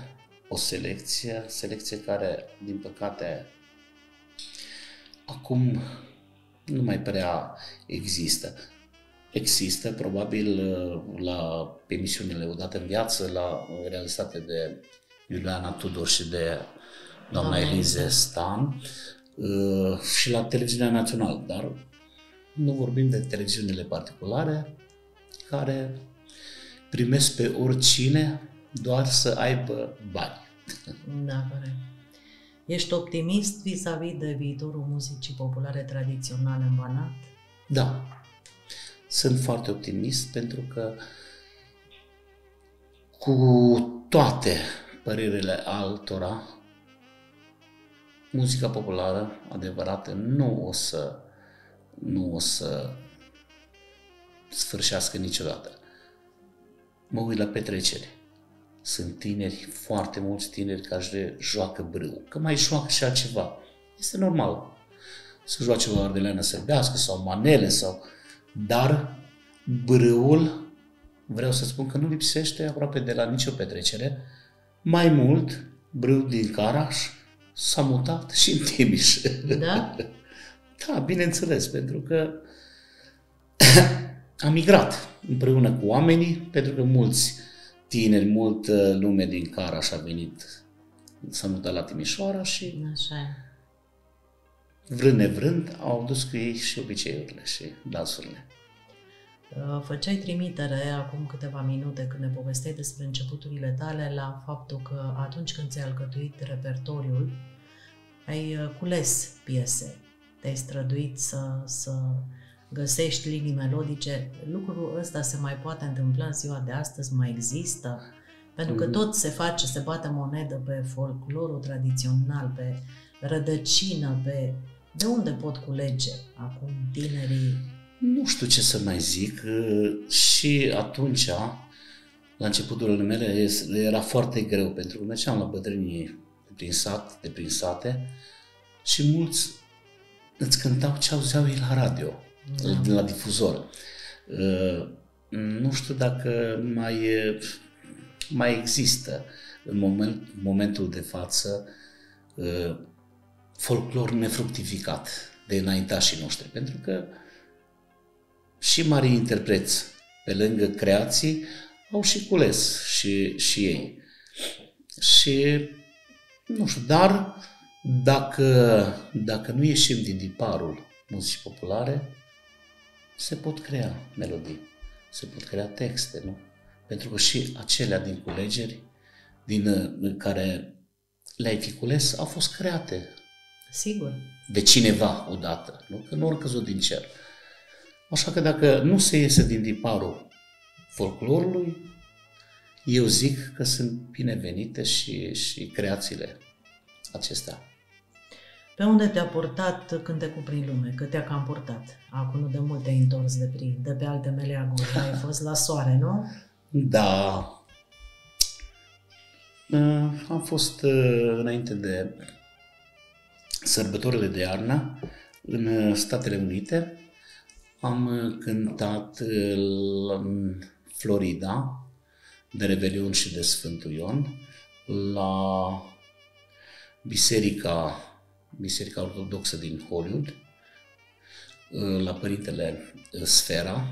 o selecție, selecție care, din păcate, acum nu mai prea există. Există, probabil, la emisiunile odată în viață, la realizate de Iuliana Tudor și de doamna Elize Stan uh, și la televiziunea națională, dar nu vorbim de televiziunile particulare care primesc pe oricine doar să aibă bani. Da, corect. Ești optimist vis-a-vis de viitorul muzicii populare tradiționale în Banat? Da. Sunt foarte optimist pentru că cu toate părerile altora, muzica populară adevărată nu o să nu o să sfârșească niciodată. Mă uit la petreceri sunt tineri, foarte mulți tineri care joacă brâu, că mai joacă și altceva. Este normal să joace o ardeleană sărbească sau manele sau... Dar brâul, vreau să spun că nu lipsește aproape de la nicio petrecere. Mai mult, brâul din Caraș s-a mutat și în Timiș. Da? da, bineînțeles, pentru că a migrat împreună cu oamenii, pentru că mulți tineri, multă lume din Caraș a venit, s-a mutat la Timișoara și Așa. Vrând nevrând au dus cu ei și obiceiurile și dansurile. Uh, făceai trimitere acum câteva minute când ne povesteai despre începuturile tale la faptul că atunci când ți-ai alcătuit repertoriul, ai uh, cules piese, te-ai străduit să, să găsești linii melodice, lucrul ăsta se mai poate întâmpla în ziua de astăzi, mai există? Pentru că mhm. tot se face, se bate monedă pe folclorul tradițional, pe rădăcină, pe... De unde pot culege acum tinerii? Nu știu ce să mai zic. Și atunci, la începutul mele, era foarte greu, pentru că mergeam la bătrânii de prin sat, de prin sate, și mulți îți cântau ce auzeau ei la radio da. la difuzor. Uh, nu știu dacă mai, mai există în moment, momentul de față uh, folclor nefructificat de înaintașii noștri, pentru că și mari interpreți pe lângă creații au și cules și, și ei. Și nu știu, dar dacă, dacă nu ieșim din diparul muzicii populare, se pot crea melodii, se pot crea texte, nu? Pentru că și acelea din culegeri, din uh, care le-ai fi cules, au fost create. Sigur. De cineva odată, nu? Că nu au căzut din cer. Așa că dacă nu se iese din diparul folclorului, eu zic că sunt binevenite și, și creațiile acestea. Pe unde te-a purtat cântecul prin lume? Că te-a cam purtat. Acum nu de mult te-ai întors de, prin, de pe alte meleaguri. Ai fost la soare, nu? Da. Uh, am fost uh, înainte de sărbătorile de iarnă în uh, Statele Unite. Am cântat în Florida de Revelion și de Sfântul Ion la Biserica Biserica Ortodoxă din Hollywood, uh, la Părintele uh, Sfera,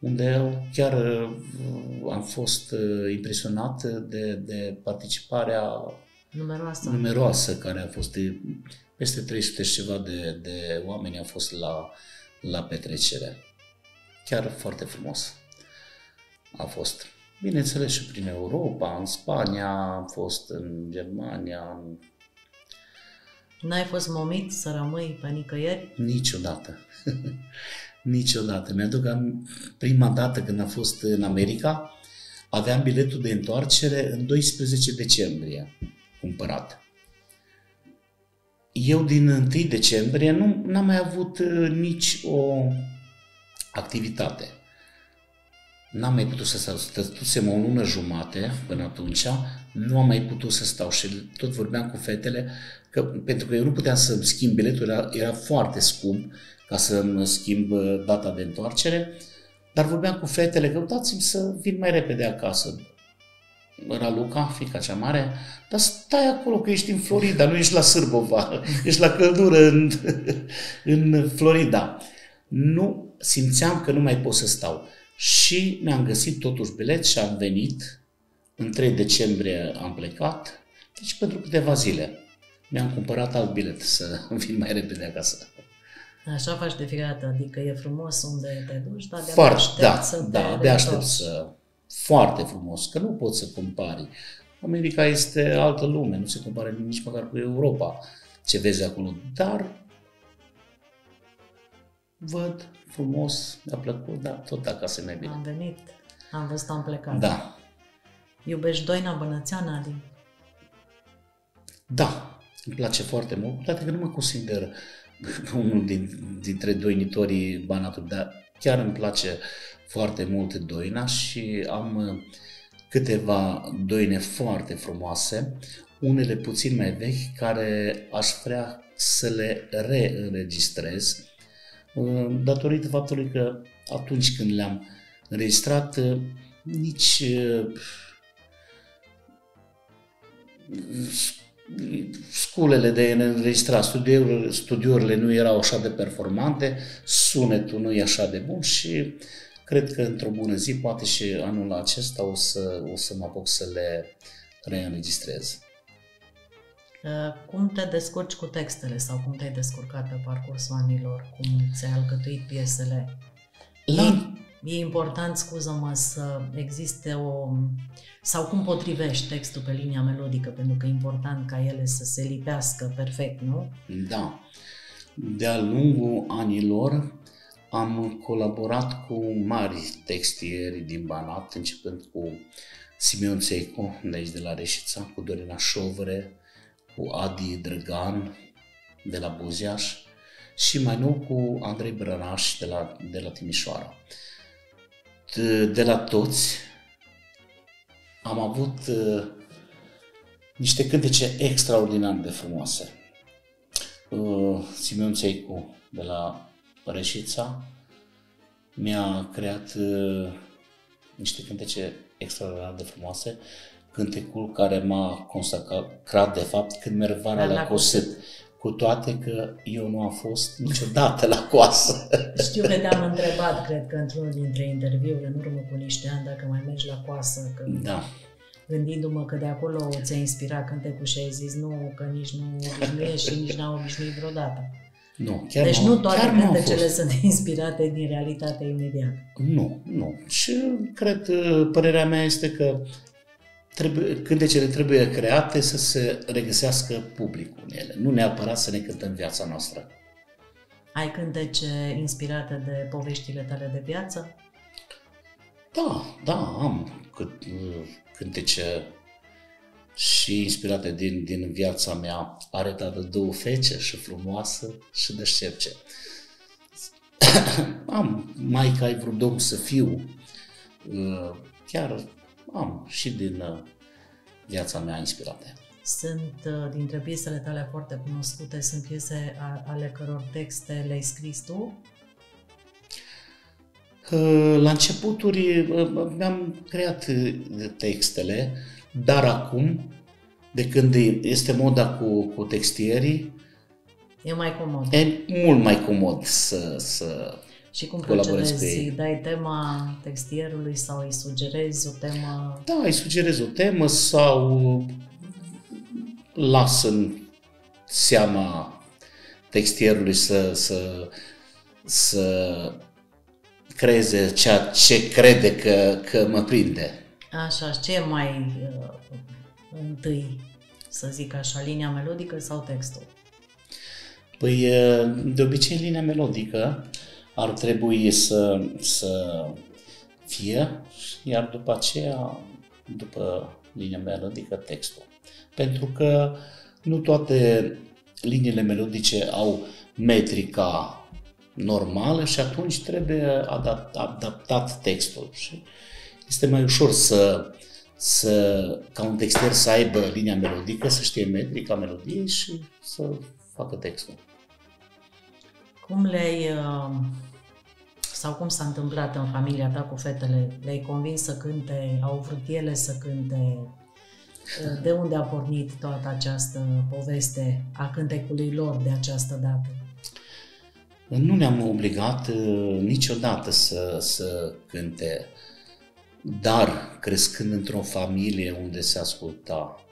unde chiar uh, am fost impresionat de, de participarea Numeroasă. numeroasă, care a fost de peste 300 și ceva de, de oameni au fost la, la petrecere. Chiar foarte frumos a fost. Bineînțeles și prin Europa, în Spania, am fost în Germania, în... N-ai fost momit să rămâi pe nicăieri? Niciodată. Niciodată. Mi-aduc am, prima dată când am fost în America, aveam biletul de întoarcere în 12 decembrie cumpărat. Eu din 1 decembrie nu am mai avut uh, nici o activitate. N-am mai putut să stau, stătusem o lună jumate până atunci, nu am mai putut să stau și tot vorbeam cu fetele, că, pentru că eu nu puteam să-mi schimb biletul, era, era foarte scump ca să-mi schimb uh, data de întoarcere, dar vorbeam cu fetele că uitați-mi să vin mai repede acasă. Era Luca, fica cea mare, dar stai acolo că ești în Florida, nu ești la Sârbova, ești la căldură în, în Florida. Nu simțeam că nu mai pot să stau. Și mi-am găsit totuși bilet și am venit. În 3 decembrie am plecat, deci pentru câteva zile. Mi-am cumpărat alt bilet să vin mai repede acasă. Așa faci de fiecare dată, adică e frumos unde te duci, dar de Foarte, aștept da, să te da, de aștept reîntorci. să... Foarte frumos, că nu poți să compari. America este altă lume, nu se compară nici măcar cu Europa, ce vezi acolo. Dar văd frumos, mi-a plăcut, dar tot acasă e mai bine. Am venit, am văzut, am plecat. Da, Iubești Doina Bănățeana, Adi? da, îmi place foarte mult, cu toate că nu mă consider unul din, dintre doinitorii Banatului, dar chiar îmi place foarte mult Doina și am uh, câteva doine foarte frumoase, unele puțin mai vechi, care aș vrea să le reînregistrez, uh, datorită faptului că atunci când le-am înregistrat, uh, nici uh, sculele de înregistrat, studiourile, studiourile nu erau așa de performante, sunetul nu e așa de bun și cred că într-o bună zi, poate și anul acesta, o să, o să mă apuc să le reînregistrez. Uh, Cum te descurci cu textele sau cum te-ai descurcat pe parcursul anilor? Cum ți-ai alcătuit piesele? La, E important, scuză-mă, să existe o... sau cum potrivești textul pe linia melodică, pentru că e important ca ele să se lipească perfect, nu? Da. De-a lungul anilor am colaborat cu mari textieri din Banat, începând cu Simeon Țeicu, de aici de la Reșița, cu Dorina Șovre, cu Adi Drăgan, de la Buziaș și mai nou cu Andrei Brănaș de la, de la Timișoara. De, de la toți am avut uh, niște cântece extraordinar de frumoase. Uh, Simeon Țeicu de la Reșița mi-a creat uh, niște cântece extraordinar de frumoase, cântecul care m-a consacrat de fapt când merg vara La la, coset, cu toate că eu nu am fost niciodată la coasă. Știu că te-am întrebat, cred că într-unul dintre interviuri, în urmă cu niște ani, dacă mai mergi la coasă, că Da, gândindu-mă că de acolo ți-a inspirat cântecul și ai zis nu, că nici nu obișnuiești și nici n-am obișnuit vreodată. nu, chiar deci nu, nu toate chiar nu am cântecele fost. sunt inspirate din realitatea imediată. Nu, nu. Și cred, uh, părerea mea este că trebuie, cântecele trebuie create să se regăsească publicul în ele, nu neapărat să ne cântăm viața noastră. Ai cântece inspirate de poveștile tale de viață? Da, da, am cât, cântece și inspirate din, din viața mea, aretată două fece și frumoasă și deștepce. am, Maica, ai vrut domn să fiu, uh, chiar am și din uh, viața mea inspirate. Sunt uh, dintre piesele tale foarte cunoscute, sunt piese a- ale căror texte le-ai scris tu? Uh, La începuturi uh, mi-am creat uh, textele, dar acum, de când este moda cu, cu textierii, E mai comod. e mult mai comod să, să Și cum colaborez cu procedezi? ei. Dai tema textierului sau îi sugerezi o temă? da, îi sugerez o temă sau las în seama textierului să, să, să creeze ceea ce crede că, că mă prinde. Așa, ce e mai uh, întâi, să zic așa, linia melodică sau textul? Păi, uh, de obicei, linia melodică ar trebui să, să fie, iar după aceea, după linia melodică, textul. Pentru că nu toate liniile melodice au metrica normală și atunci trebuie adaptat textul. Și este mai ușor să, să, ca un texter să aibă linia melodică, să știe metrica melodiei și să facă textul. Cum le-ai, uh, sau cum s-a întâmplat în familia ta cu fetele? Le-ai convins să cânte? Au vrut ele să cânte? Uh, de unde a pornit toată această poveste a cântecului lor de această dată? Nu ne-am obligat uh, niciodată să, să cânte, dar crescând într-o familie unde se asculta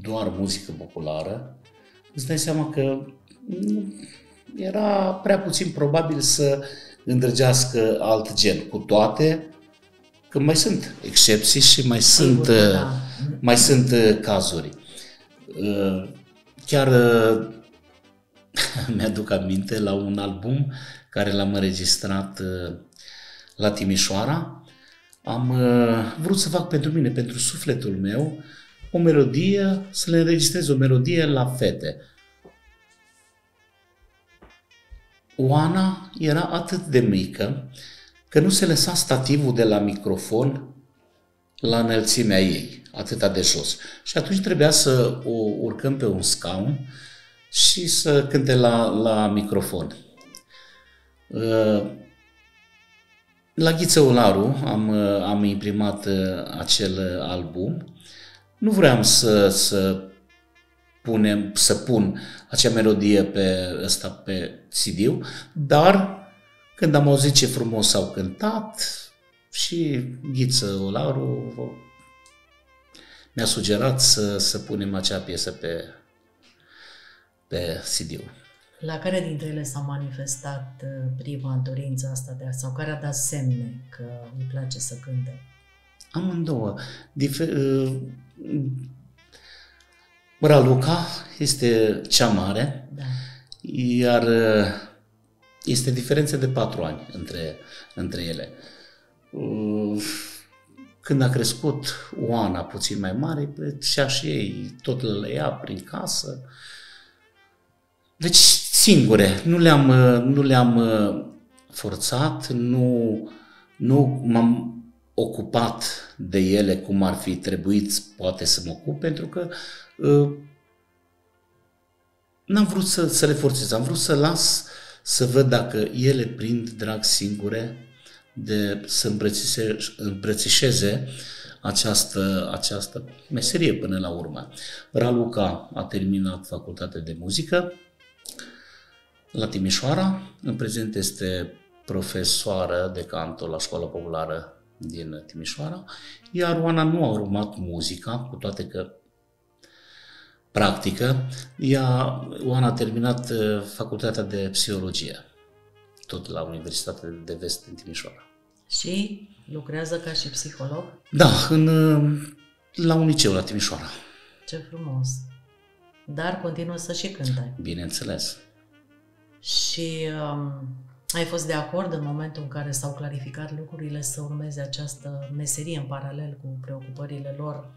doar muzică populară, îți dai seama că era prea puțin probabil să îndrăgească alt gen, cu toate că mai sunt excepții și mai Sigur, sunt, uh, da. mai sunt uh, cazuri. Chiar mi-aduc aminte la un album care l-am înregistrat uh, la Timișoara. Am uh, vrut să fac pentru mine, pentru sufletul meu, o melodie, să le înregistrez o melodie la fete. Oana era atât de mică că nu se lăsa stativul de la microfon la înălțimea ei, atâta de jos. Și atunci trebuia să o urcăm pe un scaun și să cânte la, la microfon. Uh, la Ghiță Olaru am, uh, am imprimat uh, acel album. Nu vreau să, să punem, să pun acea melodie pe ăsta pe cd dar când am auzit ce frumos au cântat și Ghiță Olaru mi-a sugerat să, să punem acea piesă pe, pe CD-ul. La care dintre ele s-a manifestat uh, prima dorință asta de a, sau care a dat semne că îi place să cânte? Amândouă. Difer- uh, Raluca este cea mare, da. iar uh, este diferență de patru ani între, între ele. Când a crescut Oana puțin mai mare, și și ei tot le ia prin casă, deci singure, nu le-am, nu le-am uh, forțat, nu, nu m-am ocupat de ele cum ar fi trebuit poate să mă ocup, pentru că uh, n-am vrut să, să le forțez, am vrut să las să văd dacă ele prind drag singure de să îmbrățișeze, îmbrățișeze această, această meserie până la urmă. Raluca a terminat facultatea de muzică, la Timișoara. În prezent este profesoară de canto la școala populară din Timișoara, iar Oana nu a urmat muzica, cu toate că practică. Ea, Oana a terminat uh, facultatea de psihologie, tot la Universitatea de Vest din Timișoara. Și lucrează ca și psiholog? Da, în, uh, la un liceu la Timișoara. Ce frumos! Dar continuă să și cânte. Bineînțeles. Și um, ai fost de acord în momentul în care s-au clarificat lucrurile să urmeze această meserie în paralel cu preocupările lor?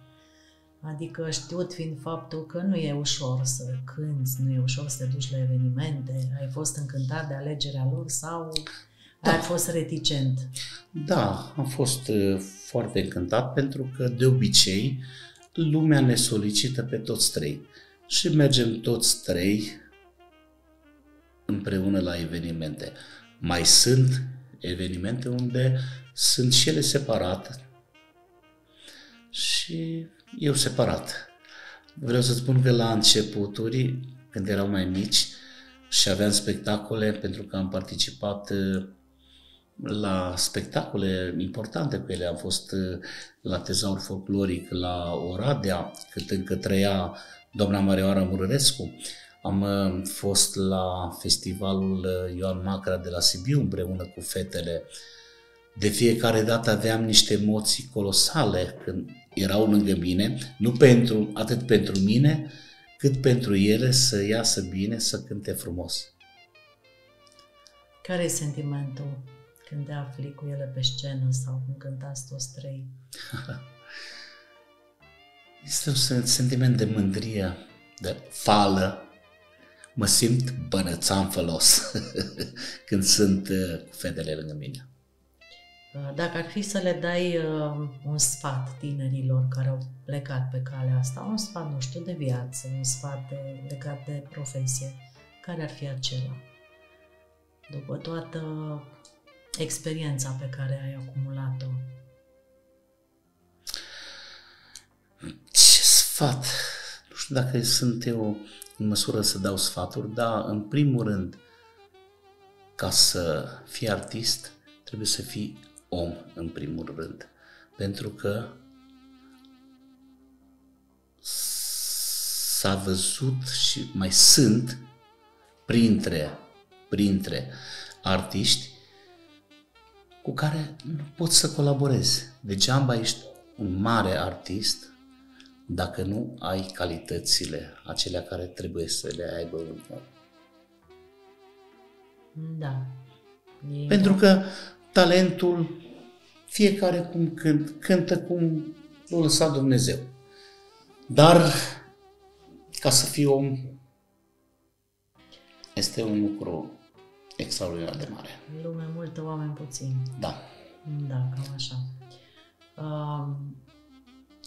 Adică știut fiind faptul că nu e ușor să cânți, nu e ușor să te duci la evenimente, ai fost încântat de alegerea lor sau da. ai fost reticent? Da, am fost uh, foarte încântat pentru că de obicei lumea ne solicită pe toți trei și mergem toți trei împreună la evenimente. Mai sunt evenimente unde sunt și ele separate și eu separat. Vreau să spun că la începuturi, când erau mai mici și aveam spectacole, pentru că am participat uh, la spectacole importante cu ele. Am fost uh, la Tezaur Folcloric, la Oradea, cât încă trăia doamna Marioara Murărescu. Am uh, fost la festivalul uh, Ioan Macra de la Sibiu împreună cu fetele. De fiecare dată aveam niște emoții colosale când erau lângă mine, nu pentru, atât pentru mine, cât pentru ele să iasă bine, să cânte frumos. Care e sentimentul când te afli cu ele pe scenă sau când cântați toți trei? Este un sentiment de mândrie, de fală. Mă simt bănățan fălos când sunt uh, cu fetele lângă mine. Uh, dacă ar fi să le dai uh, un sfat tinerilor care au plecat pe calea asta, un sfat, nu știu, de viață, un sfat de, legat de profesie, care ar fi acela? După toată experiența pe care ai acumulat-o. Ce sfat? Nu știu dacă sunt eu în măsură să dau sfaturi, dar în primul rând, ca să fii artist, trebuie să fii om în primul rând. Pentru că s-a văzut și mai sunt printre, printre artiști cu care nu poți să colaborezi. Degeaba ești un mare artist dacă nu ai calitățile acelea care trebuie să le aibă un om. Da. E Pentru că talentul fiecare cum cânt, cântă cum l-a lăsat Dumnezeu. Dar ca să fii om este un lucru extraordinar de mare. Lume multă, oameni puțini. Da. Da, cam așa. Uh,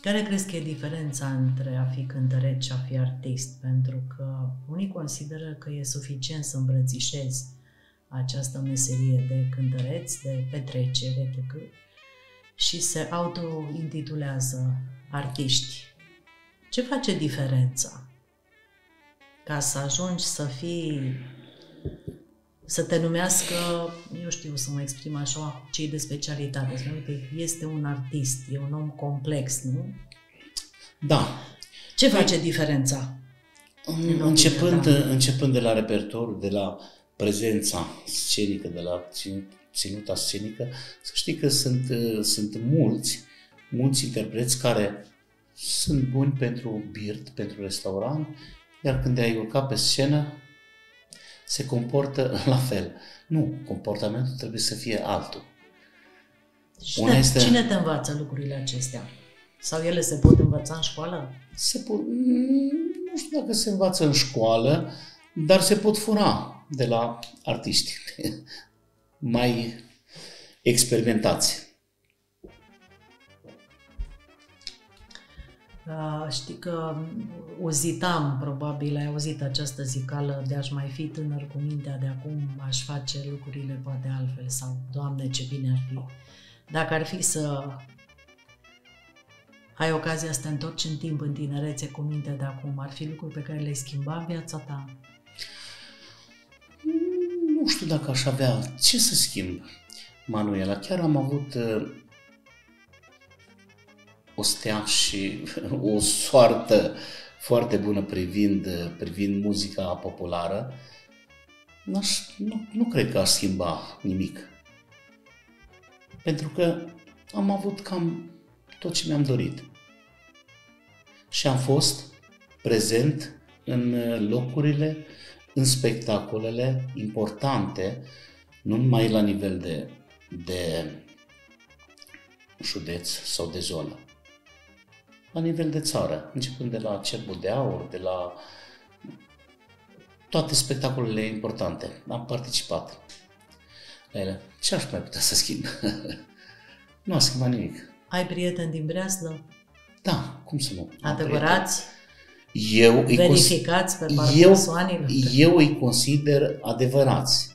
care crezi că e diferența între a fi cântăreț și a fi artist? Pentru că unii consideră că e suficient să îmbrățișezi această meserie de cântăreț, de petrecere, de și se auto-intitulează artiști. Ce face diferența? Ca să ajungi să fii să te numească, eu știu să mă exprim așa, cei de specialitate. Să uite, este un artist, e un om complex, nu? Da. Ce face diferența? Începând, începând de la repertoriu, de la prezența scenică, de la ținuta scenică, să știi că sunt, sunt mulți, mulți interpreți care sunt buni pentru birt, pentru restaurant, iar când ai urcat pe scenă, se comportă la fel. Nu, comportamentul trebuie să fie altul. Cine, este... cine te învață lucrurile acestea? Sau ele se pot învăța în școală? Se pot, nu știu dacă se învață în școală, dar se pot fura de la artiști mai experimentați. Uh, știi că uzitam, probabil ai auzit această zicală de aș mai fi tânăr cu mintea de acum, aș face lucrurile poate altfel sau, Doamne, ce bine ar fi. Dacă ar fi să ai ocazia să te întorci în timp, în tinerețe, cu mintea de acum, ar fi lucruri pe care le-ai schimba în viața ta? Nu știu dacă aș avea ce să schimb, Manuela. Chiar am avut uh, o stea și o soartă foarte bună privind, privind muzica populară, n-aș, nu, nu cred că aș schimba nimic. Pentru că am avut cam tot ce mi-am dorit. Și am fost prezent în locurile, în spectacolele importante, nu numai la nivel de, de județ sau de zonă, la nivel de țară, începând de la Cerbul de Aur, de la toate spectacolele importante. Am participat la ele. Ce aș mai putea să schimb? nu a schimbat nimic. Ai prieteni din Breaslă? Da, cum să nu? Adevărați? Eu Verificați pe parcursul anilor? Eu îi consider adevărați.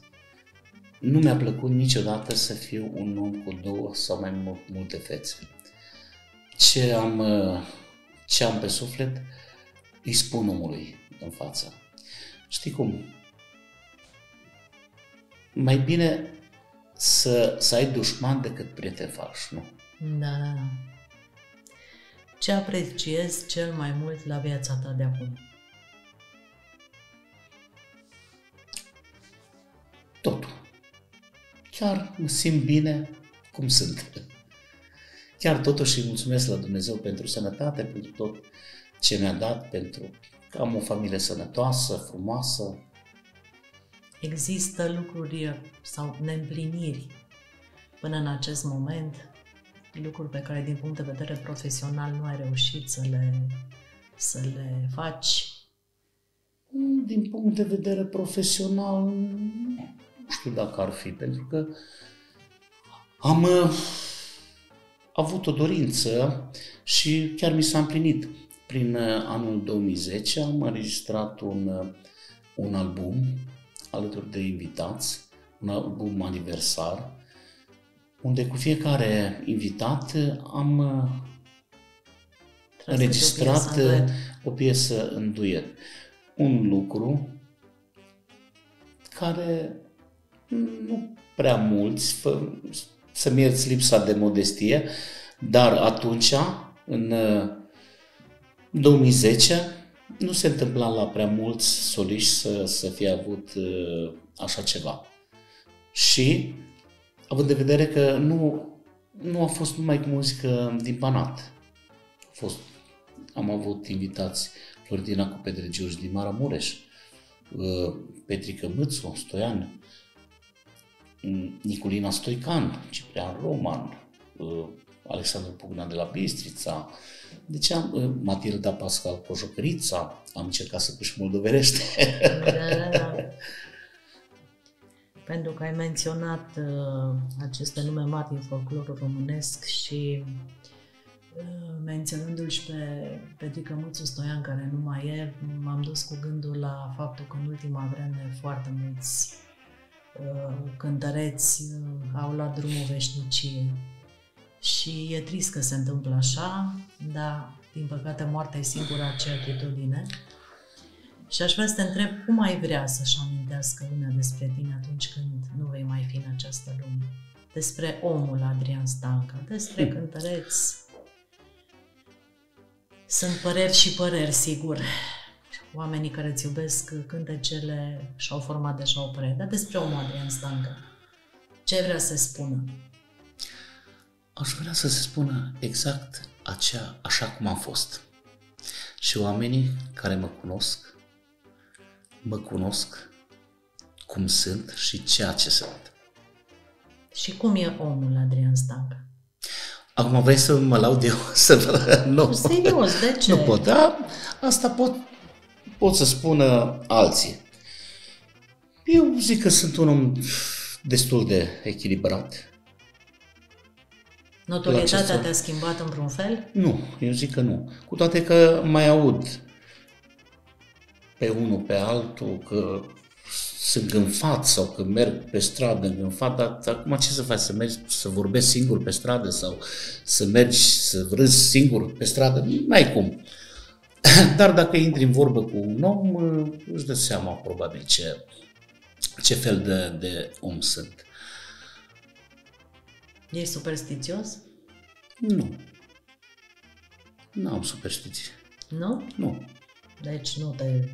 Nu mi-a plăcut niciodată să fiu un om cu două sau mai multe fețe ce am, uh, ce am pe suflet, îi spun omului în față. Știi cum? Mai bine să, să ai dușman decât prieten falș, nu? Da, da, da. Ce apreciezi cel mai mult la viața ta de acum? Totul. Chiar mă simt bine cum sunt. Chiar totuși îi mulțumesc la Dumnezeu pentru sănătate, pentru tot ce mi-a dat, pentru că am o familie sănătoasă, frumoasă. Există lucruri sau neîmpliniri până în acest moment, lucruri pe care din punct de vedere profesional nu ai reușit să le, să le faci? Din punct de vedere profesional, nu știu dacă ar fi, pentru că am uh, avut o dorință și chiar mi s-a împlinit. Prin uh, anul 2010 am înregistrat un, uh, un album alături de invitați, un album aniversar, unde cu fiecare invitat am uh, înregistrat o piesă, o piesă în duet. Un lucru care nu prea mulți, fă, să-mi ierți lipsa de modestie, dar atunci, în 2010, nu se întâmpla la prea mulți soliști să, să fie avut uh, așa ceva. Și, având în vedere că nu, nu a fost numai cu muzică din Banat, a fost, am avut invitați Floridina cu Pedregiuș din Maramureș, uh, Petrică Mâțu, Stoian, Niculina Stoican, Ciprian Roman, uh, Alexandru Pugna de la Bistrița, deci am, uh, Matilda Pascal Cojocărița, am încercat să puși moldoverește. Da, da, da. Pentru că ai menționat uh, aceste nume mari din folclorul românesc și uh, menționându-l și pe Petrică Muțu Stoian, care nu mai e, m-am dus cu gândul la faptul că în ultima vreme foarte mulți uh, cântăreți uh, au luat drumul veșniciei și e trist că se întâmplă așa, dar din păcate moartea e singura certitudine. Și aș vrea să te întreb cum ai vrea să-și amintească lumea despre tine atunci când nu vei mai fi în această lume. Despre omul Adrian Stanca, despre mm. cântăreți. Sunt păreri și păreri, sigur. Oamenii care îți iubesc cântecele și-au format deja o părere. Dar despre omul Adrian Stanca, ce vrea să spună? aș vrea să se spună exact acea, așa cum am fost. Și oamenii care mă cunosc, mă cunosc cum sunt și ceea ce sunt. Și cum e omul Adrian Stanca? Acum vrei să mă laud eu? Să... nu. Serios, de ce? Nu pot, da? Asta pot, pot să spună alții. Eu zic că sunt un om destul de echilibrat, Notorietatea te-a schimbat în vreun fel? Nu, eu zic că nu. Cu toate că mai aud pe unul, pe altul, că sunt gânfat sau că merg pe stradă îngânfat, dar acum ce să faci? Să mergi să vorbești singur pe stradă sau să mergi să râzi singur pe stradă? Nu ai cum. Dar dacă intri în vorbă cu un om, își dă seama probabil ce, ce fel de, de om sunt. Ești superstițios? Nu. Nu am superstiție. Nu? Nu. Deci nu te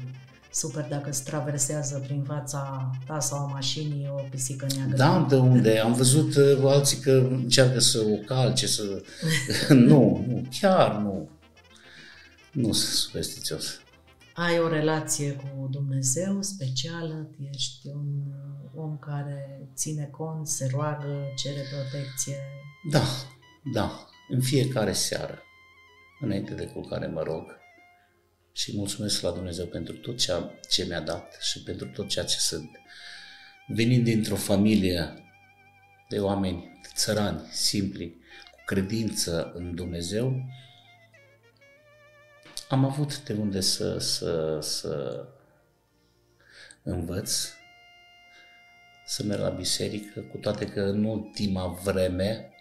super dacă îți traversează prin fața ta sau a mașinii o pisică neagră. Da, de unde? Am văzut uh, alții că încearcă să o calce, să... nu, nu, chiar nu. Nu sunt superstițios. Ai o relație cu Dumnezeu specială, ești un om care ține cont, se roagă, cere protecție. Da, da, în fiecare seară, înainte de culcare mă rog și mulțumesc la Dumnezeu pentru tot ceea ce mi-a dat și pentru tot ceea ce sunt. Venind dintr-o familie de oameni țărani, simpli, cu credință în Dumnezeu, am avut de unde să, să, să învăț, să merg la biserică, cu toate că în ultima vreme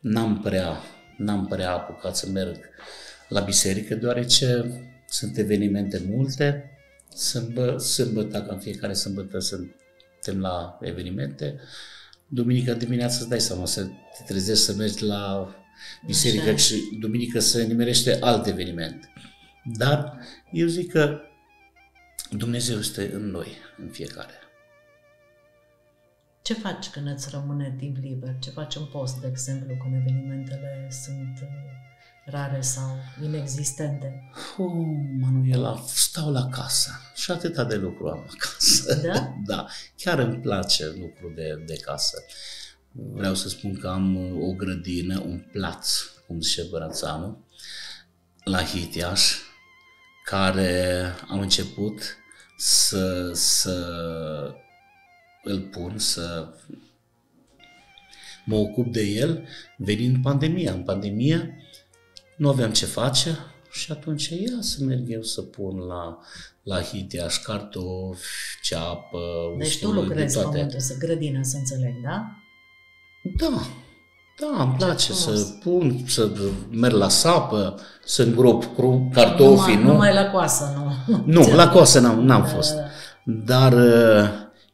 n-am prea, n-am prea apucat să merg la biserică, deoarece sunt evenimente multe, sâmbă, sâmbătă, ca în fiecare sâmbătă suntem la evenimente, duminică dimineața îți dai seama să te trezești să mergi la biserică Așa. și duminică se nimerește alt eveniment. Dar eu zic că Dumnezeu este în noi, în fiecare. Ce faci când îți rămâne timp liber? Ce faci în post, de exemplu, când evenimentele sunt uh, rare sau inexistente? Oh, Manuela, stau la casă și atâta de lucru am acasă. Da? da, chiar îmi place lucru de, de casă. Vreau să spun că am o grădină, un plaț, cum zice Bărățanu, la Hitiaș, care am început să, să îl pun, să mă ocup de el venind pandemia. În pandemie nu aveam ce face și atunci ia să merg eu să pun la, la Hitiaș cartofi, ceapă, Deci tu usturoi, de lucrezi toate. pământul, să grădină, să înțeleg, da? Da, da, îmi place frumos. să pun, să merg la sapă, să îngrop cru, cartofii, numai, nu? Numai la coasă, nu. Nu, la coasă n-am, n-am Da, fost. da, da. Dar uh,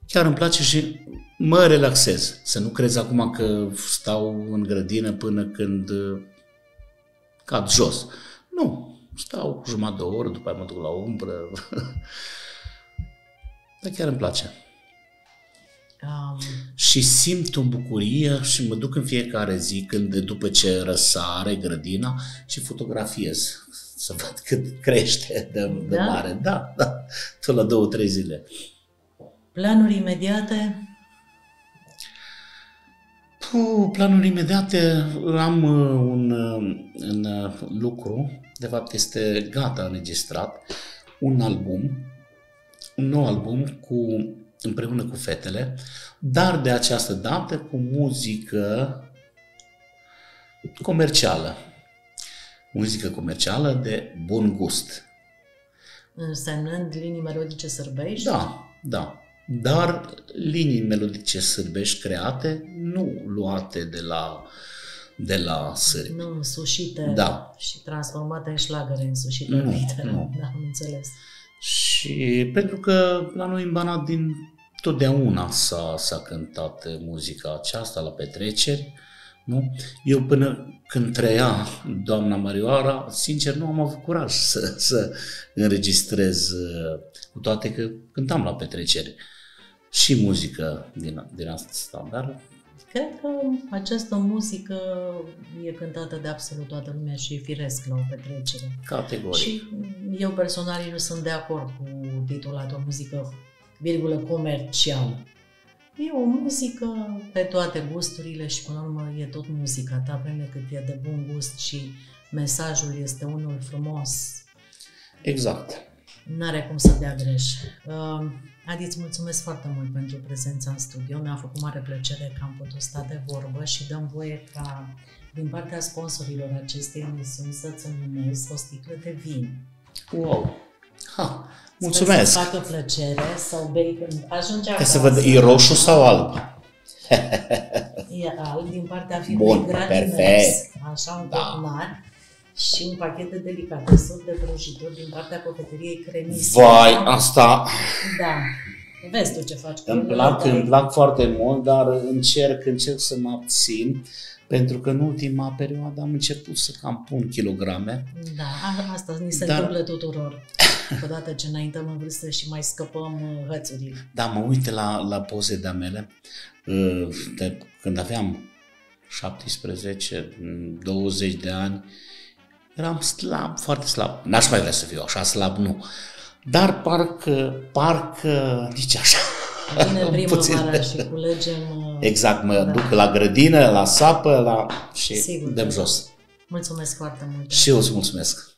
chiar îmi place și mă relaxez. Să nu crezi acum că stau în grădină până când uh, cad jos. Nu, stau jumătate de oră, după aia mă duc la umbră. Dar chiar îmi place. Um, Și simt o bucurie și mă duc în fiecare zi când după ce răsare grădina și fotografiez să văd cât crește de, de Da? mare. Da, da, tot la două, trei zile. planuri imediate? Puh, planuri imediate, am uh, un uh, în uh, lucru, de fapt este gata înregistrat, un album, un nou album cu, împreună cu fetele, dar de această dată cu muzică comercială. Muzică comercială de bun gust. Însemnând linii melodice sărbești? Da, da. Dar linii melodice sârbești create, nu luate de la, de la sârbi. Nu însușite Da. și transformate în șlagăre însușite, Nu, literal. nu. Da, am înțeles. Și pentru că la noi în Banat din totdeauna s-a, s-a cântat muzica aceasta la petreceri, nu? Eu până când trăia doamna Marioara, sincer nu am avut curaj să, să înregistrez, uh, cu toate că cântam la petreceri și muzică din, din asta, dar Cred că această muzică e cântată de absolut toată lumea și e firesc la o petrecere. categoric. Și eu personal nu sunt de acord cu titulatul muzică, virgulă, comercială. E o muzică pe toate gusturile și până la urmă e tot muzica ta, vreme cât e de bun gust și mesajul este unul frumos, Exact. N-are cum să dea greș. Uh, Adi, îți mulțumesc foarte mult pentru prezența în studio. Mi-a făcut mare plăcere că am putut sta de vorbă și dăm voie ca din partea sponsorilor acestei emisiuni să-ți înmânez o sticlă de vin. Wow! Ha, Sper mulțumesc! să-ți facă plăcere să o bei când ajungi Ca acasă. să văd, e roșu sau alb? E alb din partea Bun, firmei Gratinex, perfect. așa un Da. cotnar și un pachet de delicatesuri de prăjituri din partea cofetăriei Cremis. Vai, asta Da. Vezi tu ce faci cu îmi ele, plac, dar- îmi plac foarte mult, dar încerc, încerc să mă abțin, pentru că în ultima perioadă am început să cam pun kilograme. Da, a- asta ni se Dar- întâmplă tuturor. Odată ce înaintăm în vârstă și mai scăpăm uh, hățurile. Da, mă uit la, la poze de mele, uh, de, când aveam 17, 20 de ani, eram slab, foarte slab. N-aș mai vrea să fiu așa slab, nu. Dar parcă, parcă nici așa. Vine Puțin. primăvara și culegem... uh, Exact, mă Da. duc la grădină, la sapă, la... și Sigur. dăm jos. Mulțumesc foarte mult. Și eu îți mulțumesc.